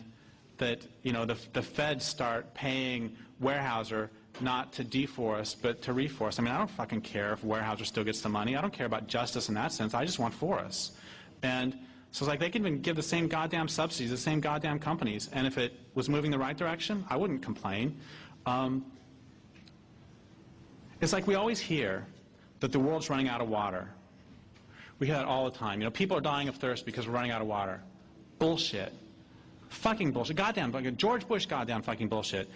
that, you know, the, the feds start paying Weyerhaeuser not to deforest, but to reforest. I mean, I don't fucking care if Weyerhaeuser still gets the money. I don't care about justice in that sense. I just want forests. And so it's like they can even give the same goddamn subsidies, the same goddamn companies, and if it was moving the right direction, I wouldn't complain. Um, it's like we always hear that the world's running out of water. We hear that all the time. You know, people are dying of thirst because we're running out of water. Bullshit. Fucking bullshit. Goddamn, fucking George Bush goddamn fucking bullshit.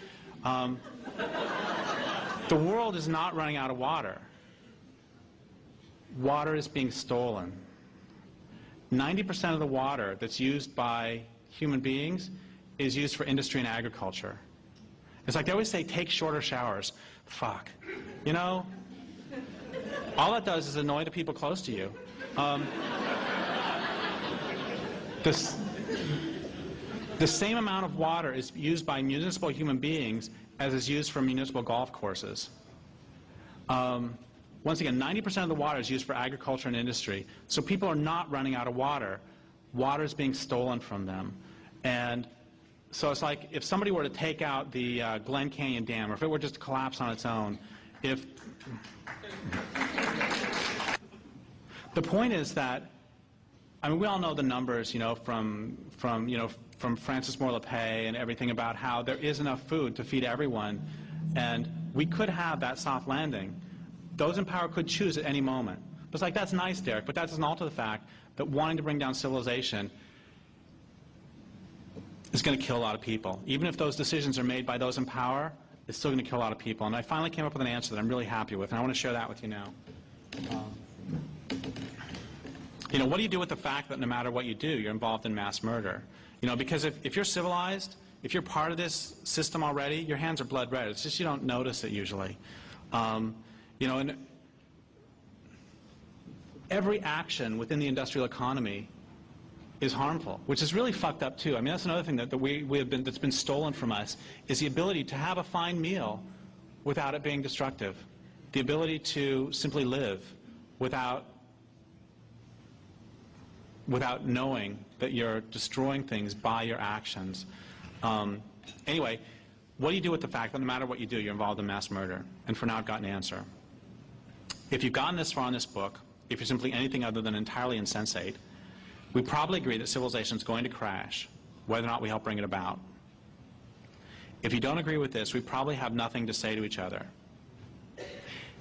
Um, the world is not running out of water. Water is being stolen. 90% of the water that's used by human beings is used for industry and agriculture. It's like they always say, take shorter showers. Fuck. You know, All that does is annoy the people close to you. Um, this, the same amount of water is used by municipal human beings as is used for municipal golf courses. Um, once again, 90% of the water is used for agriculture and industry. So people are not running out of water. Water is being stolen from them. And so it's like if somebody were to take out the uh, Glen Canyon Dam, or if it were just to collapse on its own, if the point is that, I mean, we all know the numbers, you know, from, from, you know, from Frances Moore Lappé and everything about how there is enough food to feed everyone, and we could have that soft landing. Those in power could choose at any moment. But it's like, that's nice, Derrick, but that doesn't alter the fact that wanting to bring down civilization is going to kill a lot of people. Even if those decisions are made by those in power, it's still going to kill a lot of people. And I finally came up with an answer that I'm really happy with, and I want to share that with you now. Um, you know, what do you do with the fact that no matter what you do, you're involved in mass murder? You know, because if, if you're civilized, if you're part of this system already, your hands are blood red. It's just you don't notice it usually. Um, you know, and every action within the industrial economy is harmful, which is really fucked up too. I mean, that's another thing that, that we, we have been, that's been stolen from us, is the ability to have a fine meal without it being destructive. The ability to simply live without without knowing that you're destroying things by your actions. Um, anyway, what do you do with the fact that no matter what you do, you're involved in mass murder? And for now, I've got an answer. If you've gotten this far in this book, if you're simply anything other than entirely insensate, we probably agree that civilization is going to crash, whether or not we help bring it about. If you don't agree with this, we probably have nothing to say to each other.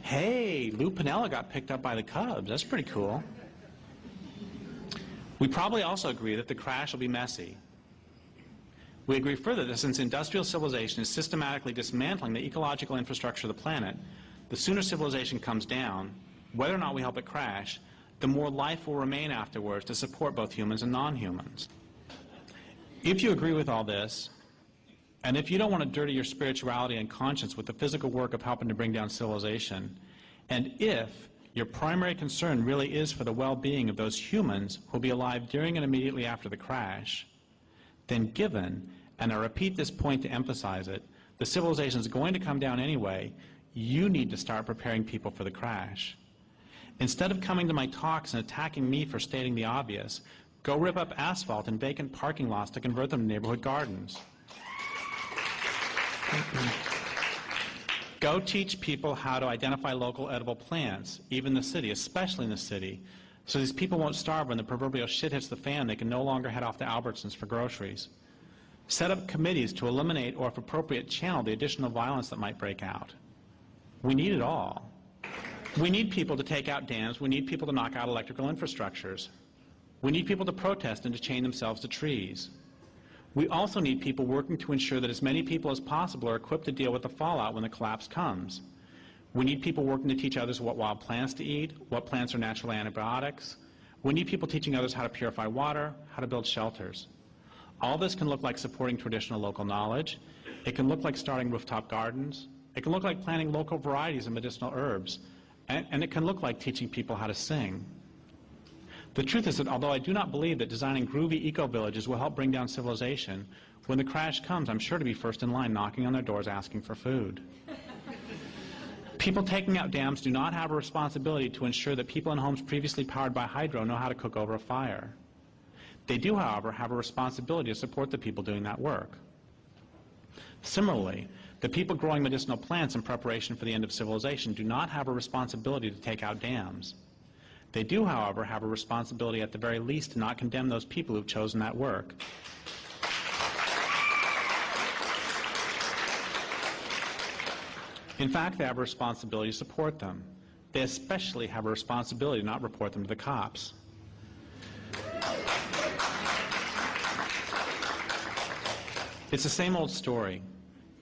Hey, Lou Piniella got picked up by the Cubs. That's pretty cool. We probably also agree that the crash will be messy. We agree further that since industrial civilization is systematically dismantling the ecological infrastructure of the planet, the sooner civilization comes down, whether or not we help it crash, the more life will remain afterwards to support both humans and non-humans. If you agree with all this, and if you don't want to dirty your spirituality and conscience with the physical work of helping to bring down civilization, and if your primary concern really is for the well-being of those humans who will be alive during and immediately after the crash, then given, and I repeat this point to emphasize it, the civilization is going to come down anyway, you need to start preparing people for the crash. Instead of coming to my talks and attacking me for stating the obvious, go rip up asphalt and vacant parking lots to convert them to neighborhood gardens. Go teach people how to identify local edible plants, even the city, especially in the city, so these people won't starve when the proverbial shit hits the fan, they can no longer head off to Albertsons for groceries. Set up committees to eliminate or, if appropriate, channel the additional violence that might break out. We need it all. We need people to take out dams. We need people to knock out electrical infrastructures. We need people to protest and to chain themselves to trees. We also need people working to ensure that as many people as possible are equipped to deal with the fallout when the collapse comes. We need people working to teach others what wild plants to eat, what plants are natural antibiotics. We need people teaching others how to purify water, how to build shelters. All this can look like supporting traditional local knowledge. It can look like starting rooftop gardens. It can look like planting local varieties of medicinal herbs. And, and it can look like teaching people how to sing. The truth is that although I do not believe that designing groovy eco-villages will help bring down civilization, when the crash comes, I'm sure to be first in line knocking on their doors asking for food. people taking out dams do not have a responsibility to ensure that people in homes previously powered by hydro know how to cook over a fire. They do, however, have a responsibility to support the people doing that work. Similarly, the people growing medicinal plants in preparation for the end of civilization do not have a responsibility to take out dams. They do, however, have a responsibility at the very least to not condemn those people who've chosen that work. In fact, they have a responsibility to support them. They especially have a responsibility to not report them to the cops. It's the same old story.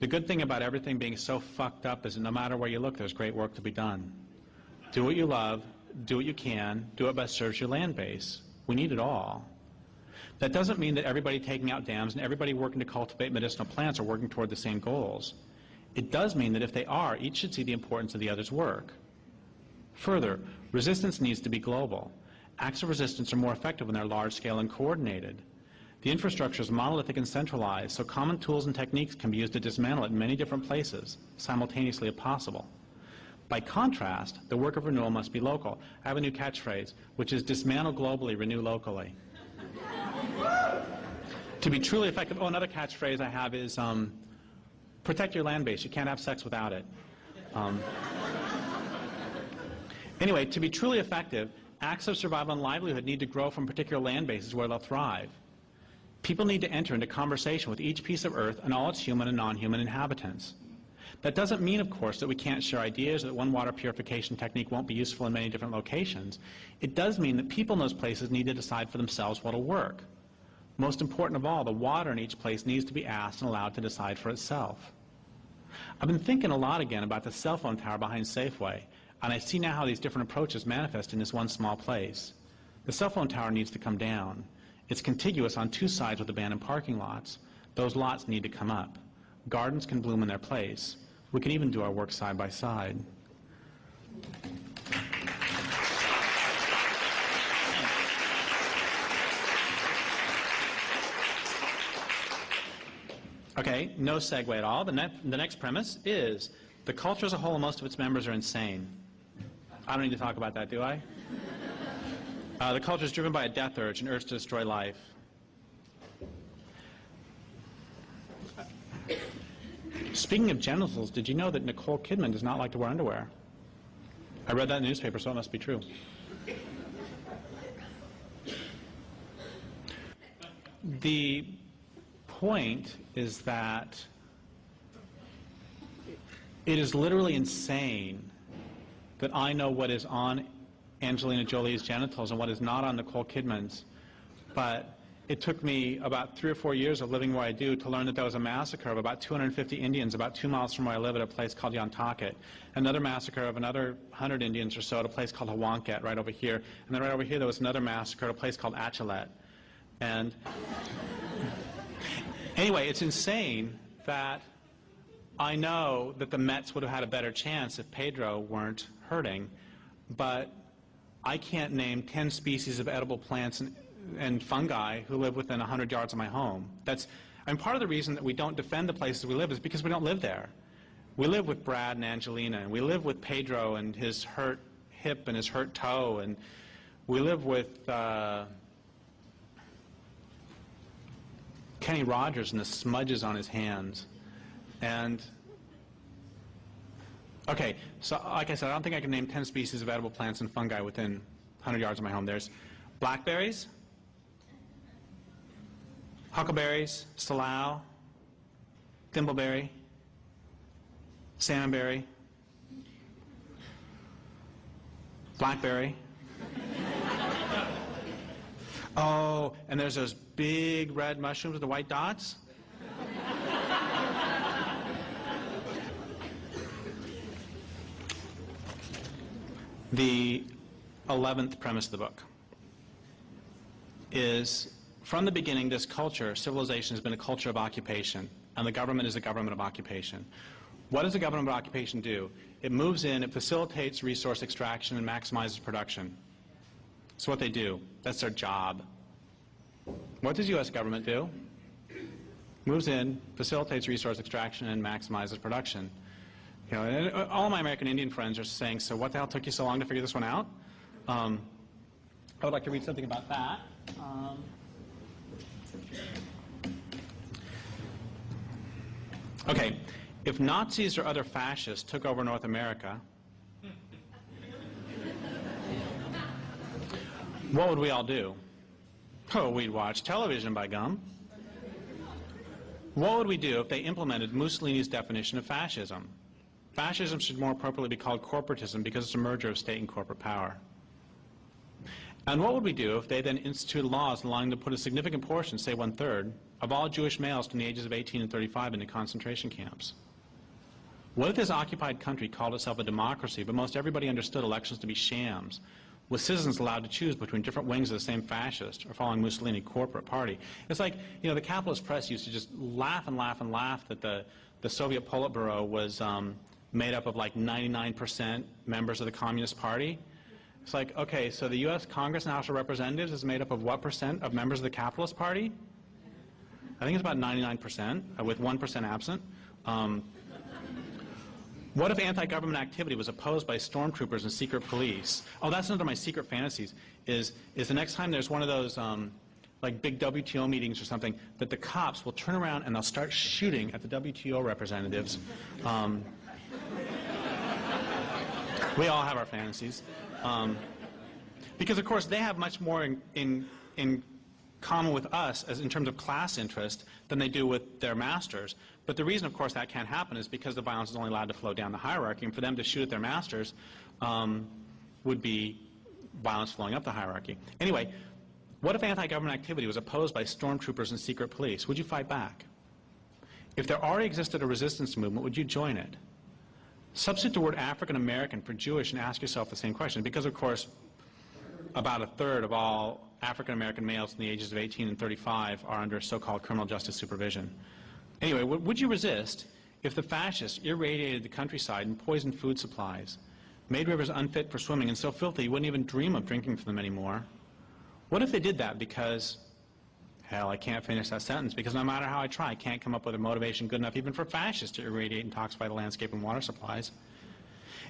The good thing about everything being so fucked up is that no matter where you look, there's great work to be done. Do what you love, do what you can, do what best serves your land base. We need it all. That doesn't mean that everybody taking out dams and everybody working to cultivate medicinal plants are working toward the same goals. It does mean that if they are, each should see the importance of the other's work. Further, resistance needs to be global. Acts of resistance are more effective when they're large-scale and coordinated. The infrastructure is monolithic and centralized, so common tools and techniques can be used to dismantle it in many different places, simultaneously if possible. By contrast, the work of renewal must be local. I have a new catchphrase, which is dismantle globally, renew locally. to be truly effective, oh, another catchphrase I have is um, protect your land base. You can't have sex without it. Um, anyway, to be truly effective, acts of survival and livelihood need to grow from particular land bases where they'll thrive. People need to enter into conversation with each piece of earth and all its human and non-human inhabitants. That doesn't mean, of course, that we can't share ideas, or that one water purification technique won't be useful in many different locations. It does mean that people in those places need to decide for themselves what will work. Most important of all, the water in each place needs to be asked and allowed to decide for itself. I've been thinking a lot again about the cell phone tower behind Safeway, and I see now how these different approaches manifest in this one small place. The cell phone tower needs to come down. It's contiguous on two sides with abandoned parking lots. Those lots need to come up. Gardens can bloom in their place. We can even do our work side by side. Okay, no segue at all. The, ne the next premise is the culture as a whole most of its members are insane. I don't need to talk about that, do I? Uh, the culture is driven by a death urge, an urge to destroy life. Speaking of genitals, did you know that Nicole Kidman does not like to wear underwear? I read that in the newspaper, so it must be true. The point is that it is literally insane that I know what is on Angelina Jolie's genitals and what is not on Nicole Kidman's. But it took me about three or four years of living where I do to learn that there was a massacre of about 250 Indians about two miles from where I live at a place called Yontocket. Another massacre of another 100 Indians or so at a place called Howonquet right over here. And then right over here there was another massacre at a place called Achulet. And anyway, it's insane that I know that the Mets would have had a better chance if Pedro weren't hurting, but I can't name 10 species of edible plants and, and fungi who live within 100 yards of my home. That's, I mean, part of the reason that we don't defend the places we live is because we don't live there. We live with Brad and Angelina, and we live with Pedro and his hurt hip and his hurt toe, and we live with uh, Kenny Rogers and the smudges on his hands. And Okay, so like I said, I don't think I can name 10 species of edible plants and fungi within 100 yards of my home. There's blackberries, huckleberries, salal, thimbleberry, salmonberry, blackberry. oh, and there's those big red mushrooms with the white dots. The 11th premise of the book is from the beginning, this culture, civilization, has been a culture of occupation, and the government is a government of occupation. What does a government of occupation do? It moves in, it facilitates resource extraction, and maximizes production. That's what they do. That's their job. What does U.S. government do? Moves in, facilitates resource extraction, and maximizes production. You know, uh, all my American Indian friends are saying, so what the hell took you so long to figure this one out? Um, I would like to read something about that. Um, okay, if Nazis or other fascists took over North America, what would we all do? Oh, we'd watch television by gum. What would we do if they implemented Mussolini's definition of fascism? Fascism should more appropriately be called corporatism because it's a merger of state and corporate power. And what would we do if they then instituted laws allowing them to put a significant portion, say one-third, of all Jewish males from the ages of 18 and 35 into concentration camps? What if this occupied country called itself a democracy, but most everybody understood elections to be shams, with citizens allowed to choose between different wings of the same fascist or following Mussolini corporate party? It's like, you know, the capitalist press used to just laugh and laugh and laugh that the, the Soviet Politburo was um, made up of like 99% members of the Communist Party. It's like, okay, so the U.S. Congress and House of Representatives is made up of what percent of members of the Capitalist Party? I think it's about 99%, uh, with 1% absent. Um, what if anti-government activity was opposed by stormtroopers and secret police? Oh, that's another of my secret fantasies, is, is the next time there's one of those um, like big WTO meetings or something, that the cops will turn around and they'll start shooting at the WTO representatives. Um, we all have our fantasies. Um, because, of course, they have much more in, in, in common with us as in terms of class interest than they do with their masters. But the reason, of course, that can't happen is because the violence is only allowed to flow down the hierarchy, and for them to shoot at their masters um, would be violence flowing up the hierarchy. Anyway, what if anti-government activity was opposed by stormtroopers and secret police? Would you fight back? If there already existed a resistance movement, would you join it? Substitute the word African American for Jewish and ask yourself the same question. Because, of course, about a third of all African American males in the ages of 18 and 35 are under so-called criminal justice supervision. Anyway, would you resist if the fascists irradiated the countryside and poisoned food supplies, made rivers unfit for swimming and so filthy you wouldn't even dream of drinking from them anymore? What if they did that because Hell, I can't finish that sentence because no matter how I try, I can't come up with a motivation good enough even for fascists to irradiate and toxify the landscape and water supplies.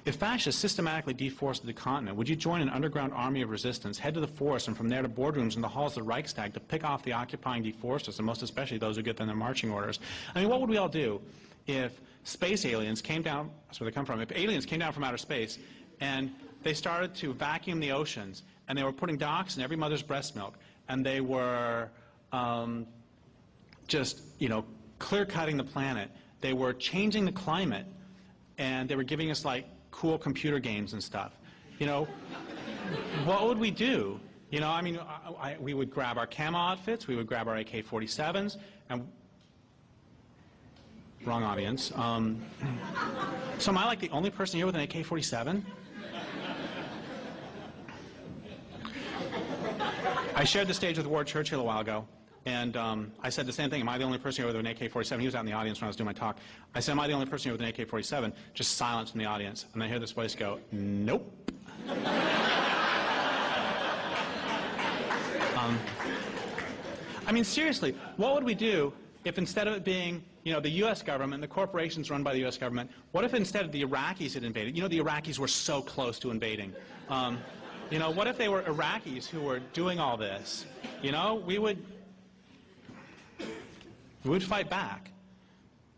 If fascists systematically deforested the continent, would you join an underground army of resistance, head to the forest, and from there to boardrooms and the halls of the Reichstag to pick off the occupying deforesters, and most especially those who get them their marching orders? I mean, what would we all do if space aliens came down, that's where they come from, if aliens came down from outer space and they started to vacuum the oceans and they were putting docks in every mother's breast milk and they were um, just, you know, clear-cutting the planet. They were changing the climate, and they were giving us, like, cool computer games and stuff. You know, what would we do? You know, I mean, I, I, we would grab our camo outfits, we would grab our AK-47s, and wrong audience. Um, so am I like the only person here with an AK-47? I shared the stage with Ward Churchill a while ago, and um, I said the same thing. Am I the only person here with an AK-47? He was out in the audience when I was doing my talk. I said, am I the only person here with an AK-47? Just silence from the audience. And I hear this voice go, nope. um, I mean, seriously, what would we do if instead of it being, you know, the U.S. government, the corporations run by the U.S. government, what if instead of the Iraqis had invaded? You know, the Iraqis were so close to invading. Um, you know, what if they were Iraqis who were doing all this? You know, we would, we would fight back.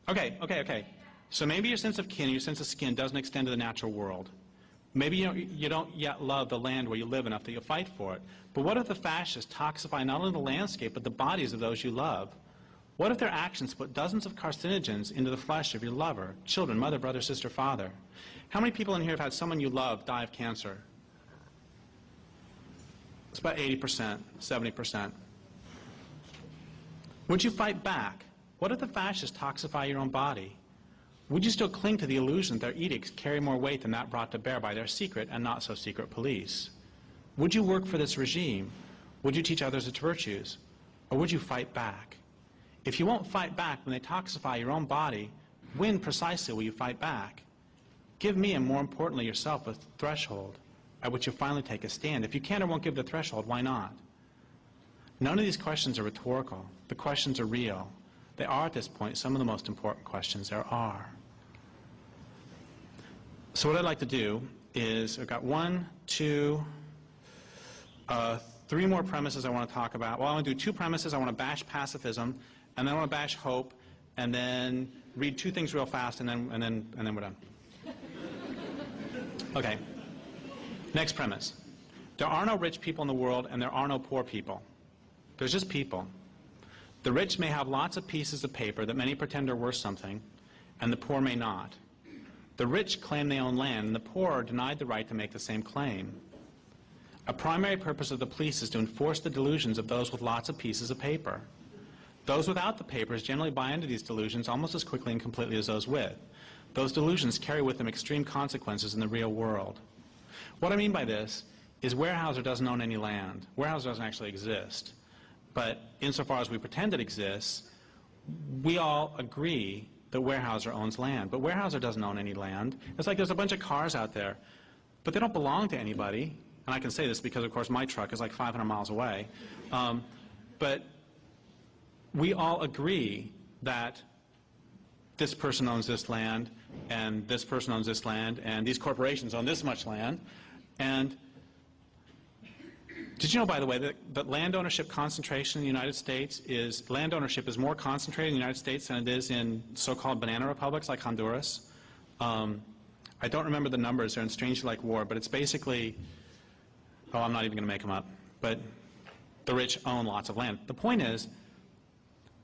Okay, okay, okay. So maybe your sense of kin, your sense of skin doesn't extend to the natural world. Maybe you don't, you don't yet love the land where you live enough that you'll fight for it. But what if the fascists toxify not only the landscape, but the bodies of those you love? What if their actions put dozens of carcinogens into the flesh of your lover, children, mother, brother, sister, father? How many people in here have had someone you love die of cancer? It's about 80%, 70%. Would you fight back? What if the fascists toxify your own body? Would you still cling to the illusion that their edicts carry more weight than that brought to bear by their secret and not so secret police? Would you work for this regime? Would you teach others its virtues? Or would you fight back? If you won't fight back when they toxify your own body, when precisely will you fight back? Give me, and more importantly yourself, a threshold at which you finally take a stand. If you can or won't give the threshold, why not? None of these questions are rhetorical. The questions are real. They are, at this point, some of the most important questions there are. So what I'd like to do is, I've got one, two, uh, three more premises I want to talk about. Well, I want to do two premises. I want to bash pacifism, and then I want to bash hope, and then read two things real fast, and then, and then, and then we're done. Okay. Next premise. There are no rich people in the world, and there are no poor people. There's just people. The rich may have lots of pieces of paper that many pretend are worth something, and the poor may not. The rich claim they own land, and the poor are denied the right to make the same claim. A primary purpose of the police is to enforce the delusions of those with lots of pieces of paper. Those without the papers generally buy into these delusions almost as quickly and completely as those with. Those delusions carry with them extreme consequences in the real world. What I mean by this is Weyerhaeuser doesn't own any land. Weyerhaeuser doesn't actually exist. But insofar as we pretend it exists, we all agree that Weyerhaeuser owns land. But Weyerhaeuser doesn't own any land. It's like there's a bunch of cars out there, but they don't belong to anybody. And I can say this because, of course, my truck is like 500 miles away. Um, but we all agree that this person owns this land, and this person owns this land, and these corporations own this much land. And did you know, by the way, that, that land ownership concentration in the United States is, land ownership is more concentrated in the United States than it is in so-called banana republics like Honduras? Um, I don't remember the numbers, they're in Strangely Like War, but it's basically, oh, I'm not even going to make them up, but the rich own lots of land. The point is,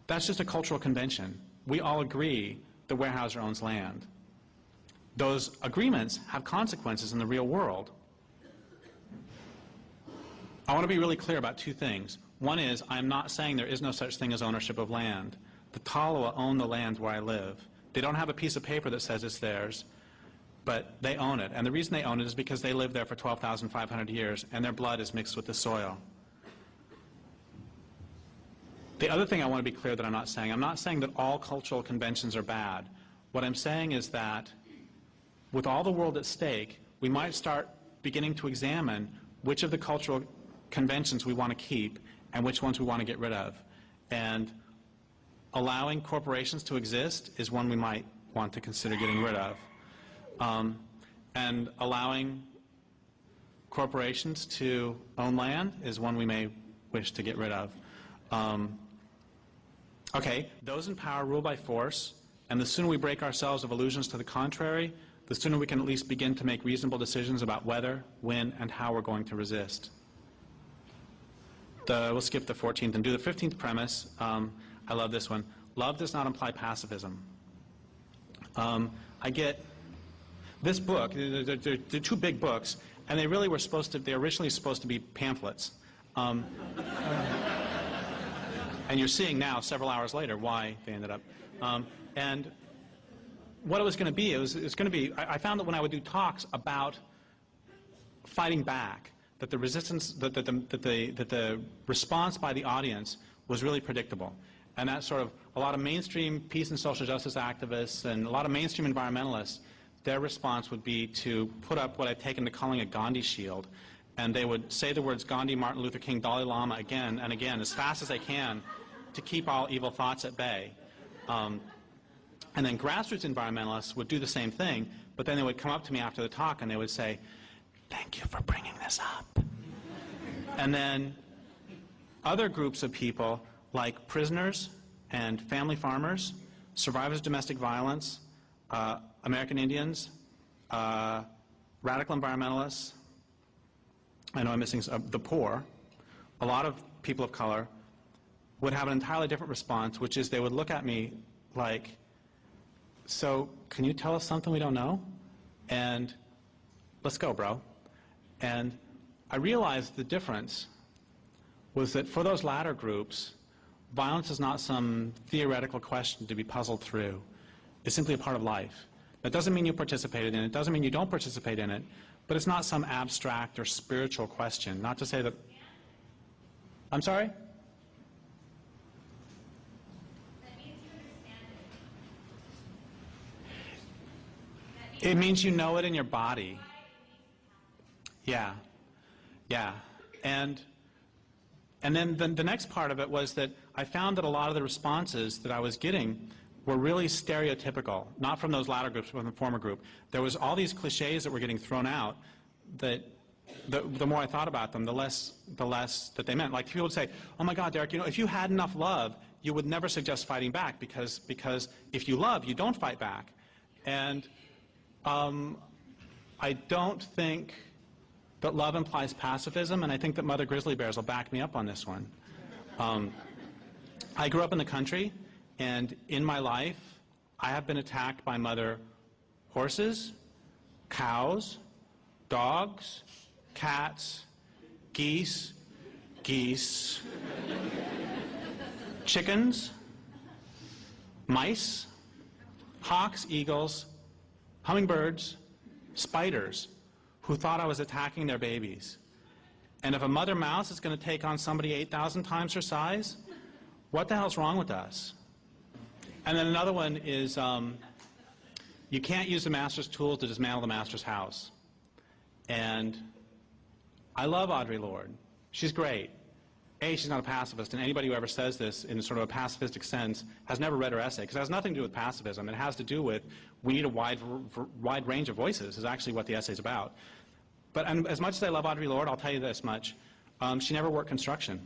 that's just a cultural convention. We all agree that Weyerhaeuser owns land. Those agreements have consequences in the real world. I want to be really clear about two things. One is, I'm not saying there is no such thing as ownership of land. The Tolowa own the land where I live. They don't have a piece of paper that says it's theirs, but they own it. And the reason they own it is because they lived there for 12,500 years, and their blood is mixed with the soil. The other thing I want to be clear that I'm not saying, I'm not saying that all cultural conventions are bad. What I'm saying is that with all the world at stake, we might start beginning to examine which of the cultural conventions we want to keep and which ones we want to get rid of. And allowing corporations to exist is one we might want to consider getting rid of. Um, and allowing corporations to own land is one we may wish to get rid of. Um, okay, those in power rule by force, and the sooner we break ourselves of illusions to the contrary, the sooner we can at least begin to make reasonable decisions about whether, when, and how we're going to resist the, we'll skip the 14th and do the 15th premise. Um, I love this one. Love does not imply pacifism. Um, I get this book, they're, they're, they're, two big books, and they really were supposed to, they originally supposed to be pamphlets. Um, and you're seeing now, several hours later, why they ended up. Um, and what it was going to be, it was, was going to be, I, I found that when I would do talks about fighting back, that the resistance, that, the, that, the, that the response by the audience was really predictable. And that sort of, a lot of mainstream peace and social justice activists and a lot of mainstream environmentalists, their response would be to put up what I've taken to calling a Gandhi shield. And they would say the words Gandhi, Martin Luther King, Dalai Lama again and again as fast as they can to keep all evil thoughts at bay. Um, and then grassroots environmentalists would do the same thing, but then they would come up to me after the talk and they would say, Thank you for bringing this up. And then other groups of people, like prisoners and family farmers, survivors of domestic violence, uh, American Indians, uh, radical environmentalists, I know I'm missing uh, the poor, a lot of people of color would have an entirely different response, which is they would look at me like, so can you tell us something we don't know? And let's go, bro. And I realized the difference was that for those latter groups, violence is not some theoretical question to be puzzled through. It's simply a part of life. That doesn't mean you participated in it, doesn't mean you don't participate in it, but it's not some abstract or spiritual question. Not to say that. I'm sorry? It means you know it in your body. Yeah, yeah. And, and then the, the next part of it was that I found that a lot of the responses that I was getting were really stereotypical, not from those latter groups, but from the former group. There was all these cliches that were getting thrown out that the, the more I thought about them, the less, the less that they meant. Like people would say, oh my God, Derrick, you know, if you had enough love, you would never suggest fighting back because, because if you love, you don't fight back. And um, I don't think but love implies pacifism, and I think that Mother Grizzly Bears will back me up on this one. Um, I grew up in the country, and in my life, I have been attacked by mother horses, cows, dogs, cats, geese, geese, chickens, mice, hawks, eagles, hummingbirds, spiders, who thought I was attacking their babies. And if a mother mouse is going to take on somebody 8,000 times her size, what the hell's wrong with us? and then another one is um, you can't use the master's tools to dismantle the master's house. And I love Audre Lorde. She's great. A, she's not a pacifist, and anybody who ever says this in sort of a pacifistic sense has never read her essay, because it has nothing to do with pacifism. It has to do with we need a wide, wide range of voices, is actually what the essay is about. But as much as I love Audre Lorde, I'll tell you this much. Um, she never worked construction.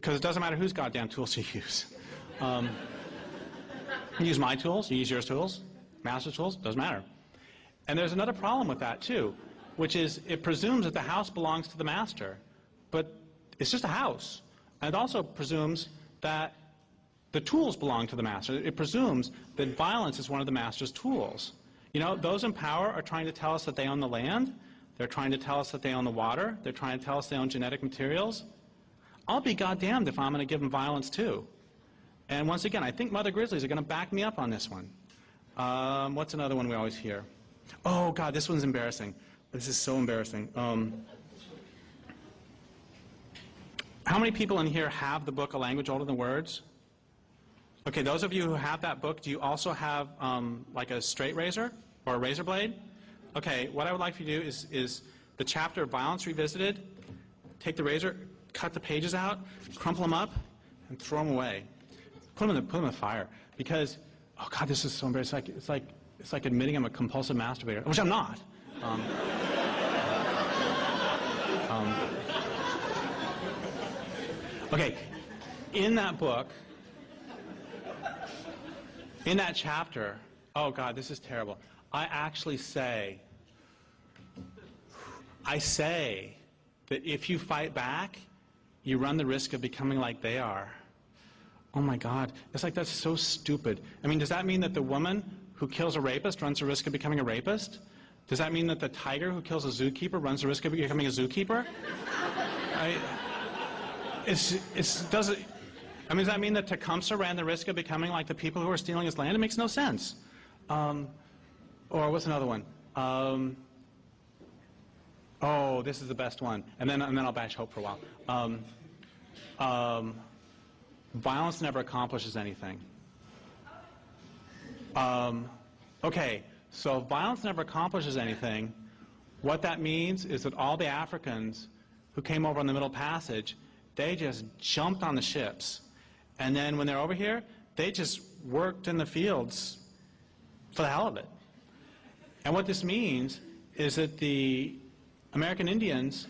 Because it doesn't matter whose goddamn tools you use. Um, you use my tools, you use your tools, master's tools, doesn't matter. And there's another problem with that, too, which is it presumes that the house belongs to the master. But it's just a house. And it also presumes that the tools belong to the master. It presumes that violence is one of the master's tools. You know, those in power are trying to tell us that they own the land. They're trying to tell us that they own the water. They're trying to tell us they own genetic materials. I'll be goddamned if I'm going to give them violence too. And once again, I think Mother Grizzlies are going to back me up on this one. Um, what's another one we always hear? Oh, God, this one's embarrassing. This is so embarrassing. Um, how many people in here have the book A Language Older Than Words? Okay, those of you who have that book, do you also have um, like a straight razor or a razor blade? Okay, what I would like for you to do is, is the chapter Violence Revisited, take the razor, cut the pages out, crumple them up, and throw them away. Put them in the, put them in the fire. Because, oh God, this is so embarrassing. It's like, it's like, it's like admitting I'm a compulsive masturbator, which I'm not. Um, um, Okay, in that book, in that chapter, oh God, this is terrible. I actually say, I say that if you fight back, you run the risk of becoming like they are. Oh my God, it's like that's so stupid. I mean, does that mean that the woman who kills a rapist runs the risk of becoming a rapist? Does that mean that the tiger who kills a zookeeper runs the risk of becoming a zookeeper? I, it's, it's, does it, I mean, does that mean that Tecumseh ran the risk of becoming like the people who are stealing his land? It makes no sense. Um, or what's another one? Um, oh, this is the best one. And then, and then I'll bash hope for a while. Um, um violence never accomplishes anything. Um, okay, so violence never accomplishes anything, what that means is that all the Africans who came over on the Middle Passage they just jumped on the ships. And then when they're over here, they just worked in the fields for the hell of it. And what this means is that the American Indians,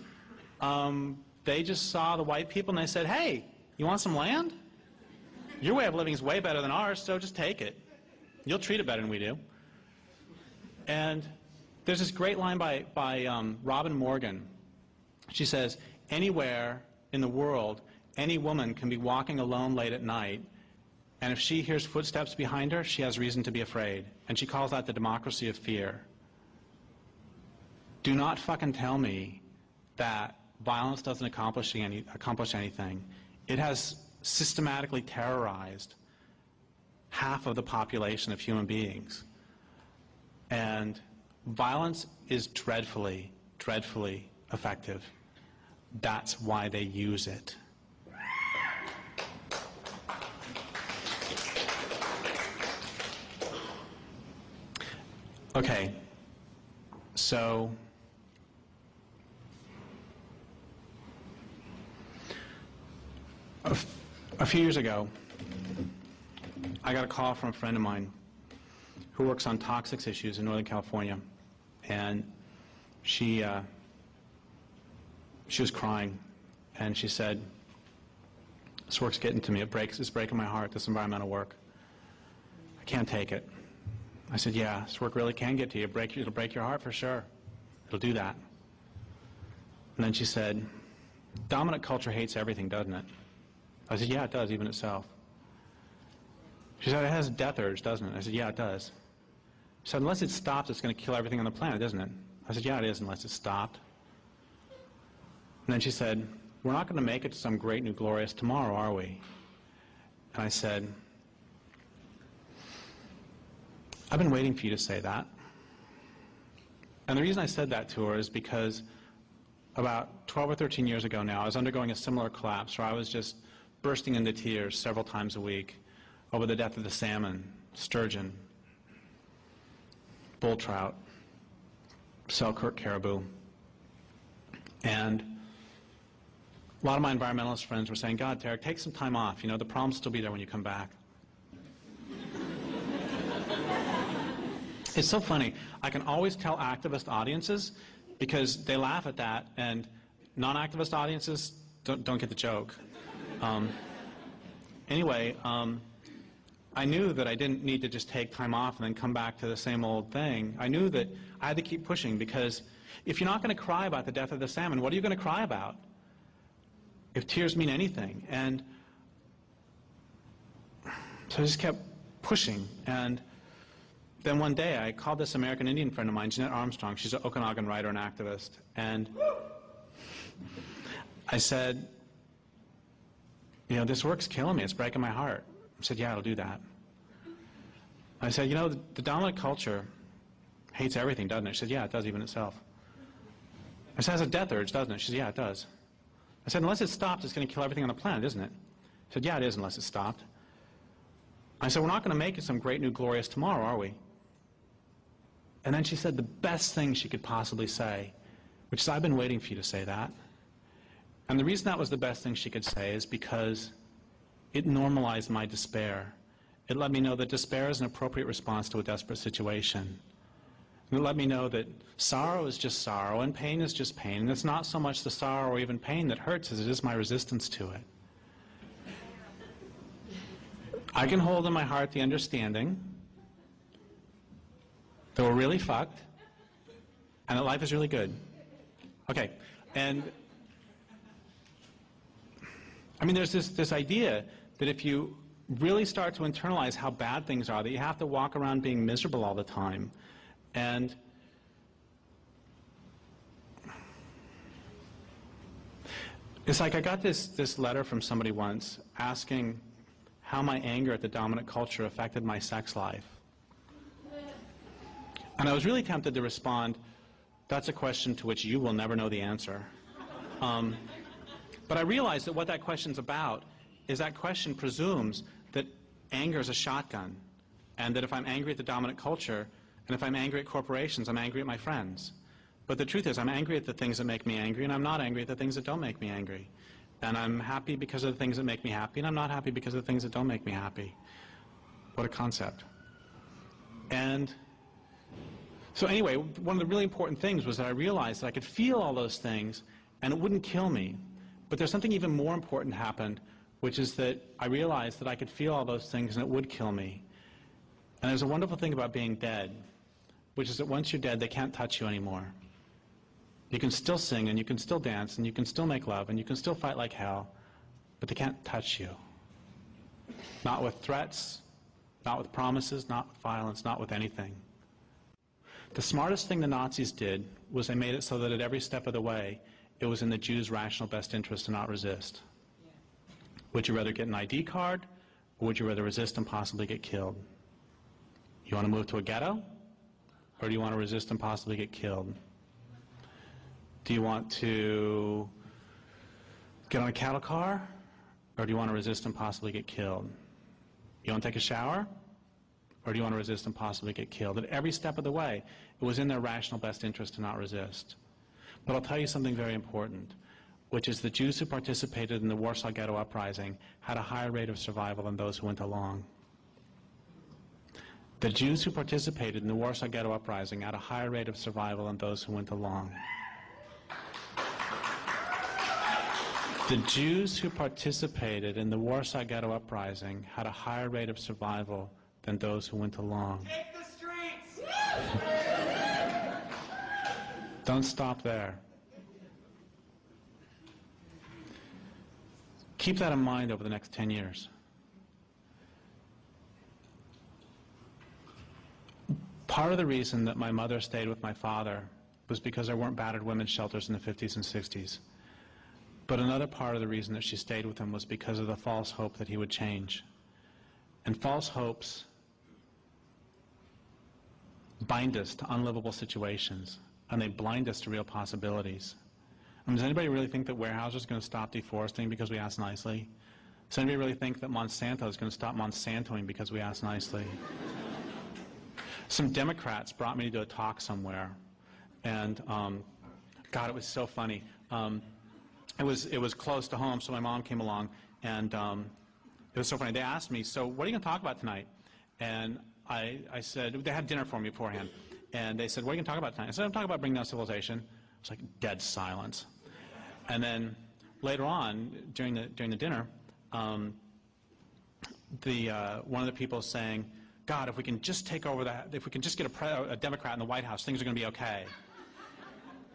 um, they just saw the white people and they said, hey, you want some land? Your way of living is way better than ours, so just take it. You'll treat it better than we do. And there's this great line by, by um, Robin Morgan. She says, anywhere in the world, any woman can be walking alone late at night, and if she hears footsteps behind her, she has reason to be afraid. And she calls that the democracy of fear. Do not fucking tell me that violence doesn't accomplish, any, accomplish anything. It has systematically terrorized half of the population of human beings. And violence is dreadfully, dreadfully effective. That's why they use it. Okay, so a, a few years ago, I got a call from a friend of mine who works on toxics issues in Northern California, and she uh, she was crying, and she said, this work's getting to me. It breaks, it's breaking my heart, this environmental work. I can't take it. I said, yeah, this work really can get to you. It'll break, it'll break your heart for sure. It'll do that. And then she said, dominant culture hates everything, doesn't it? I said, yeah, it does, even itself. She said, it has death urge, doesn't it? I said, yeah, it does. She said, unless it stops, it's going to kill everything on the planet, isn't it? I said, yeah, it is, unless it stopped. And then she said, we're not going to make it to some great new glorious tomorrow, are we? And I said, I've been waiting for you to say that. And the reason I said that to her is because about 12 or 13 years ago now, I was undergoing a similar collapse where I was just bursting into tears several times a week over the death of the salmon, sturgeon, bull trout, Selkirk caribou. And a lot of my environmentalist friends were saying, God, Derrick, take some time off. You know, the problems still be there when you come back. it's so funny. I can always tell activist audiences because they laugh at that, and non-activist audiences don't, don't get the joke. Um, anyway, um, I knew that I didn't need to just take time off and then come back to the same old thing. I knew that I had to keep pushing because if you're not going to cry about the death of the salmon, what are you going to cry about? If tears mean anything. And so I just kept pushing. And then one day I called this American Indian friend of mine, Jeanette Armstrong. She's an Okanagan writer and activist. And I said, you know, this work's killing me. It's breaking my heart. I said, yeah, it'll do that. I said, you know, the, the dominant culture hates everything, doesn't it? She said, yeah, it does even itself. I said, it has a death urge, doesn't it? She said, yeah, it does. I said, unless it stops, it's going to kill everything on the planet, isn't it? She said, yeah, it is unless it stopped. I said, we're not going to make it some great new glorious tomorrow, are we? And then she said the best thing she could possibly say, which is, I've been waiting for you to say that. And the reason that was the best thing she could say is because it normalized my despair. It let me know that despair is an appropriate response to a desperate situation. Let me know that sorrow is just sorrow and pain is just pain. And it's not so much the sorrow or even pain that hurts as it is my resistance to it. I can hold in my heart the understanding that we're really fucked and that life is really good. Okay, and I mean, there's this, this idea that if you really start to internalize how bad things are, that you have to walk around being miserable all the time. And it's like I got this, this letter from somebody once asking how my anger at the dominant culture affected my sex life. And I was really tempted to respond, that's a question to which you will never know the answer. Um, but I realized that what that question's about is that question presumes that anger is a shotgun, and that if I'm angry at the dominant culture, and if I'm angry at corporations, I'm angry at my friends. But the truth is, I'm angry at the things that make me angry, and I'm not angry at the things that don't make me angry. And I'm happy because of the things that make me happy, and I'm not happy because of the things that don't make me happy. What a concept. And so anyway, one of the really important things was that I realized that I could feel all those things, and it wouldn't kill me. But there's something even more important happened, which is that I realized that I could feel all those things and it would kill me. And there's a wonderful thing about being dead, which is that once you're dead, they can't touch you anymore. You can still sing and you can still dance and you can still make love and you can still fight like hell, but they can't touch you. Not with threats, not with promises, not with violence, not with anything. The smartest thing the Nazis did was they made it so that at every step of the way, it was in the Jews' rational best interest to not resist. Would you rather get an ID card, or would you rather resist and possibly get killed? You want to move to a ghetto, or do you want to resist and possibly get killed? Do you want to get on a cattle car, or do you want to resist and possibly get killed? You want to take a shower, or do you want to resist and possibly get killed? At every step of the way, it was in their rational best interest to not resist. But I'll tell you something very important which is the Jews who participated in the Warsaw Ghetto Uprising had a higher rate of survival than those who went along. The Jews who participated in the Warsaw Ghetto Uprising had a higher rate of survival than those who went along. The Jews who participated in the Warsaw Ghetto Uprising had a higher rate of survival than those who went along. Take the streets! Don't stop there. Keep that in mind over the next 10 years. Part of the reason that my mother stayed with my father was because there weren't battered women's shelters in the 50s and 60s. But another part of the reason that she stayed with him was because of the false hope that he would change. And false hopes bind us to unlivable situations, and they blind us to real possibilities. Does anybody really think that Weyerhaeuser is going to stop deforesting because we ask nicely? Does anybody really think that Monsanto is going to stop Monsantoing because we ask nicely? Some Democrats brought me to a talk somewhere, and um, God, it was so funny. Um, it was it was close to home, so my mom came along, and um, it was so funny. They asked me, "So, what are you going to talk about tonight?" And I, I said, they had dinner for me beforehand, and they said, "What are you going to talk about tonight?" I said, "I'm talking about bringing down civilization." It's like dead silence, and then later on during the during the dinner, um, the uh, one of the people saying, "God, if we can just take over that, if we can just get a, pre- a Democrat in the White House, things are going to be okay."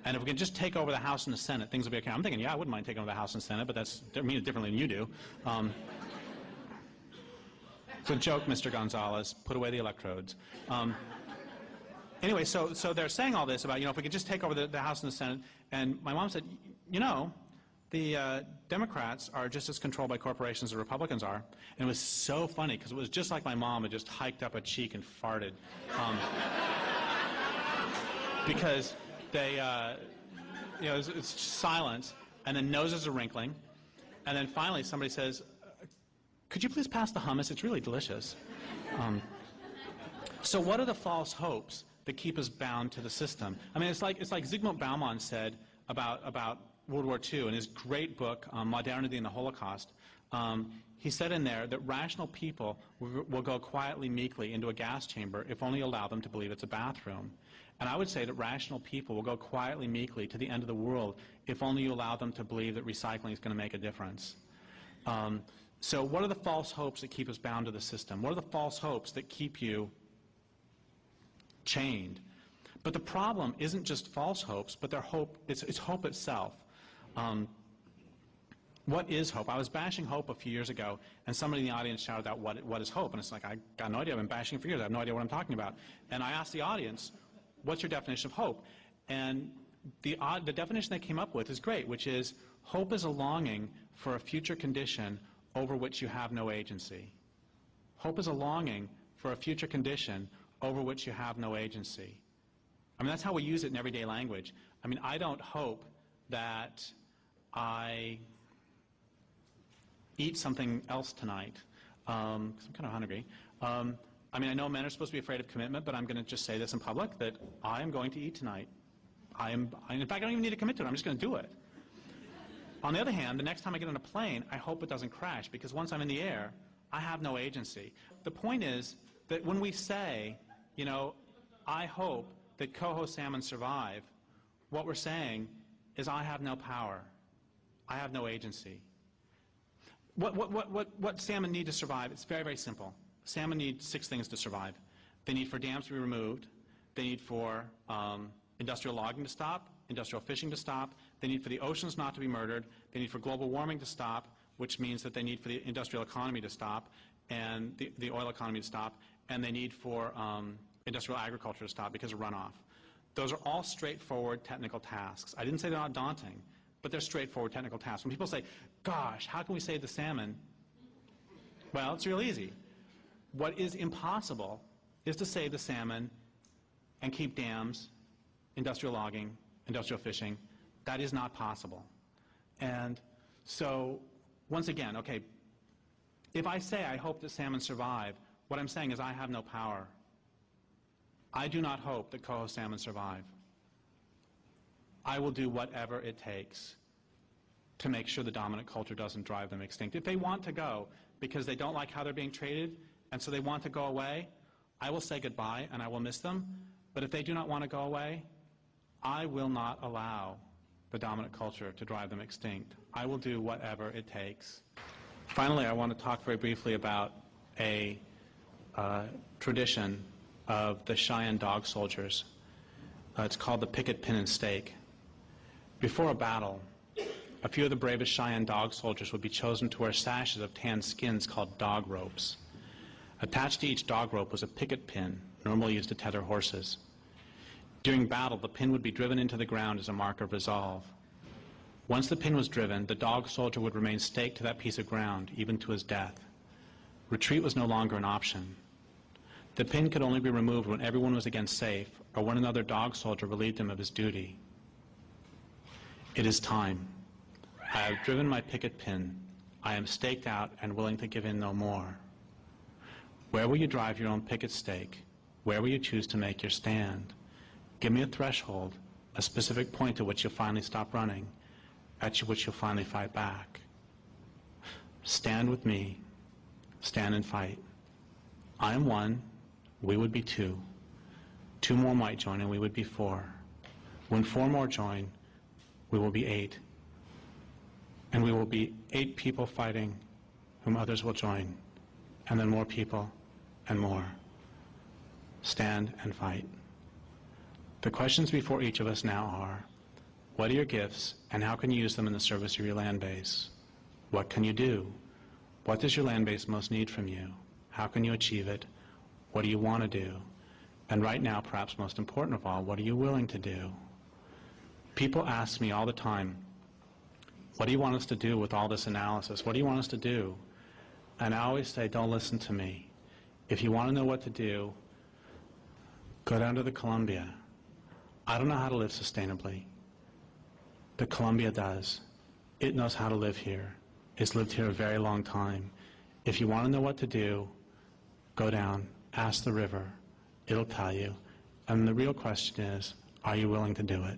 And if we can just take over the House and the Senate, things will be okay. I'm thinking, yeah, I wouldn't mind taking over the House and Senate, but that's I mean it differently than you do. Um, it's a joke, Mr. Gonzales. Put away the electrodes. Um, anyway, so, so they're saying all this about, you know, if we could just take over the, the House and the Senate. And my mom said, you know, the uh, Democrats are just as controlled by corporations as the Republicans are. And it was so funny because it was just like my mom had just hiked up a cheek and farted. Um, because they, uh, you know, it's, it's silence, and then noses are wrinkling. And then finally somebody says, could you please pass the hummus? It's really delicious. Um, so what are the false hopes that keep us bound to the system? I mean, it's like, it's like Zygmunt Bauman said about, about World War II in his great book, um, Modernity and the Holocaust. Um, he said in there that rational people will, will go quietly, meekly into a gas chamber if only you allow them to believe it's a bathroom. And I would say that rational people will go quietly, meekly to the end of the world if only you allow them to believe that recycling is going to make a difference. Um, so what are the false hopes that keep us bound to the system? What are the false hopes that keep you chained? But the problem isn't just false hopes, but their hope, it's, it's hope itself. Um, what is hope? I was bashing hope a few years ago, and somebody in the audience shouted out, what, what is hope? And it's like, I got no idea. I've been bashing for years. I have no idea what I'm talking about. And I asked the audience, what's your definition of hope? And the, uh, the definition they came up with is great, which is hope is a longing for a future condition over which you have no agency. Hope is a longing for a future condition over which you have no agency. I mean, that's how we use it in everyday language. I mean, I don't hope that I eat something else tonight, because um, I'm kind of hungry. Um, I mean, I know men are supposed to be afraid of commitment, but I'm going to just say this in public, that I am going to eat tonight. I am, in fact, I don't even need to commit to it. I'm just going to do it. On the other hand, the next time I get on a plane, I hope it doesn't crash, because once I'm in the air, I have no agency. The point is that when we say, you know, I hope that coho salmon survive, what we're saying is I have no power. I have no agency. What, what, what, what, what salmon need to survive? It's very, very simple. Salmon need six things to survive. They need for dams to be removed. They need for um, industrial logging to stop, industrial fishing to stop. They need for the oceans not to be murdered. They need for global warming to stop, which means that they need for the industrial economy to stop and the, the oil economy to stop. And they need for um, industrial agriculture to stop because of runoff. Those are all straightforward technical tasks. I didn't say they're not daunting, but they're straightforward technical tasks. When people say, gosh, how can we save the salmon? Well, it's real easy. What is impossible is to save the salmon and keep dams, industrial logging, industrial fishing. That is not possible. And so, once again, okay, if I say I hope that salmon survive, what I'm saying is I have no power. I do not hope that coho salmon survive. I will do whatever it takes to make sure the dominant culture doesn't drive them extinct. If they want to go because they don't like how they're being treated and so they want to go away, I will say goodbye and I will miss them. But if they do not want to go away, I will not allow the dominant culture to drive them extinct. I will do whatever it takes. Finally, I want to talk very briefly about a uh, tradition of the Cheyenne dog soldiers. Uh, it's called the picket pin and stake. Before a battle, a few of the bravest Cheyenne dog soldiers would be chosen to wear sashes of tan skins called dog ropes. Attached to each dog rope was a picket pin, normally used to tether horses. During battle, the pin would be driven into the ground as a mark of resolve. Once the pin was driven, the dog soldier would remain staked to that piece of ground, even to his death. Retreat was no longer an option. The pin could only be removed when everyone was again safe, or when another dog soldier relieved him of his duty. It is time. I have driven my picket pin. I am staked out and willing to give in no more. Where will you drive your own picket stake? Where will you choose to make your stand? Give me a threshold, a specific point to which you'll finally stop running, at which you'll finally fight back. Stand with me. Stand and fight. I am one. We would be two. Two more might join, and we would be four. When four more join, we will be eight. And we will be eight people fighting, whom others will join, and then more people, and more. Stand and fight. The questions before each of us now are, what are your gifts, and how can you use them in the service of your land base? What can you do? What does your land base most need from you? How can you achieve it? What do you want to do? And right now, perhaps most important of all, what are you willing to do? People ask me all the time, what do you want us to do with all this analysis? What do you want us to do? And I always say, don't listen to me. If you want to know what to do, go down to the Columbia. I don't know how to live sustainably. The Columbia does. It knows how to live here. It's lived here a very long time. If you want to know what to do, go down, ask the river. It'll tell you. And the real question is, are you willing to do it?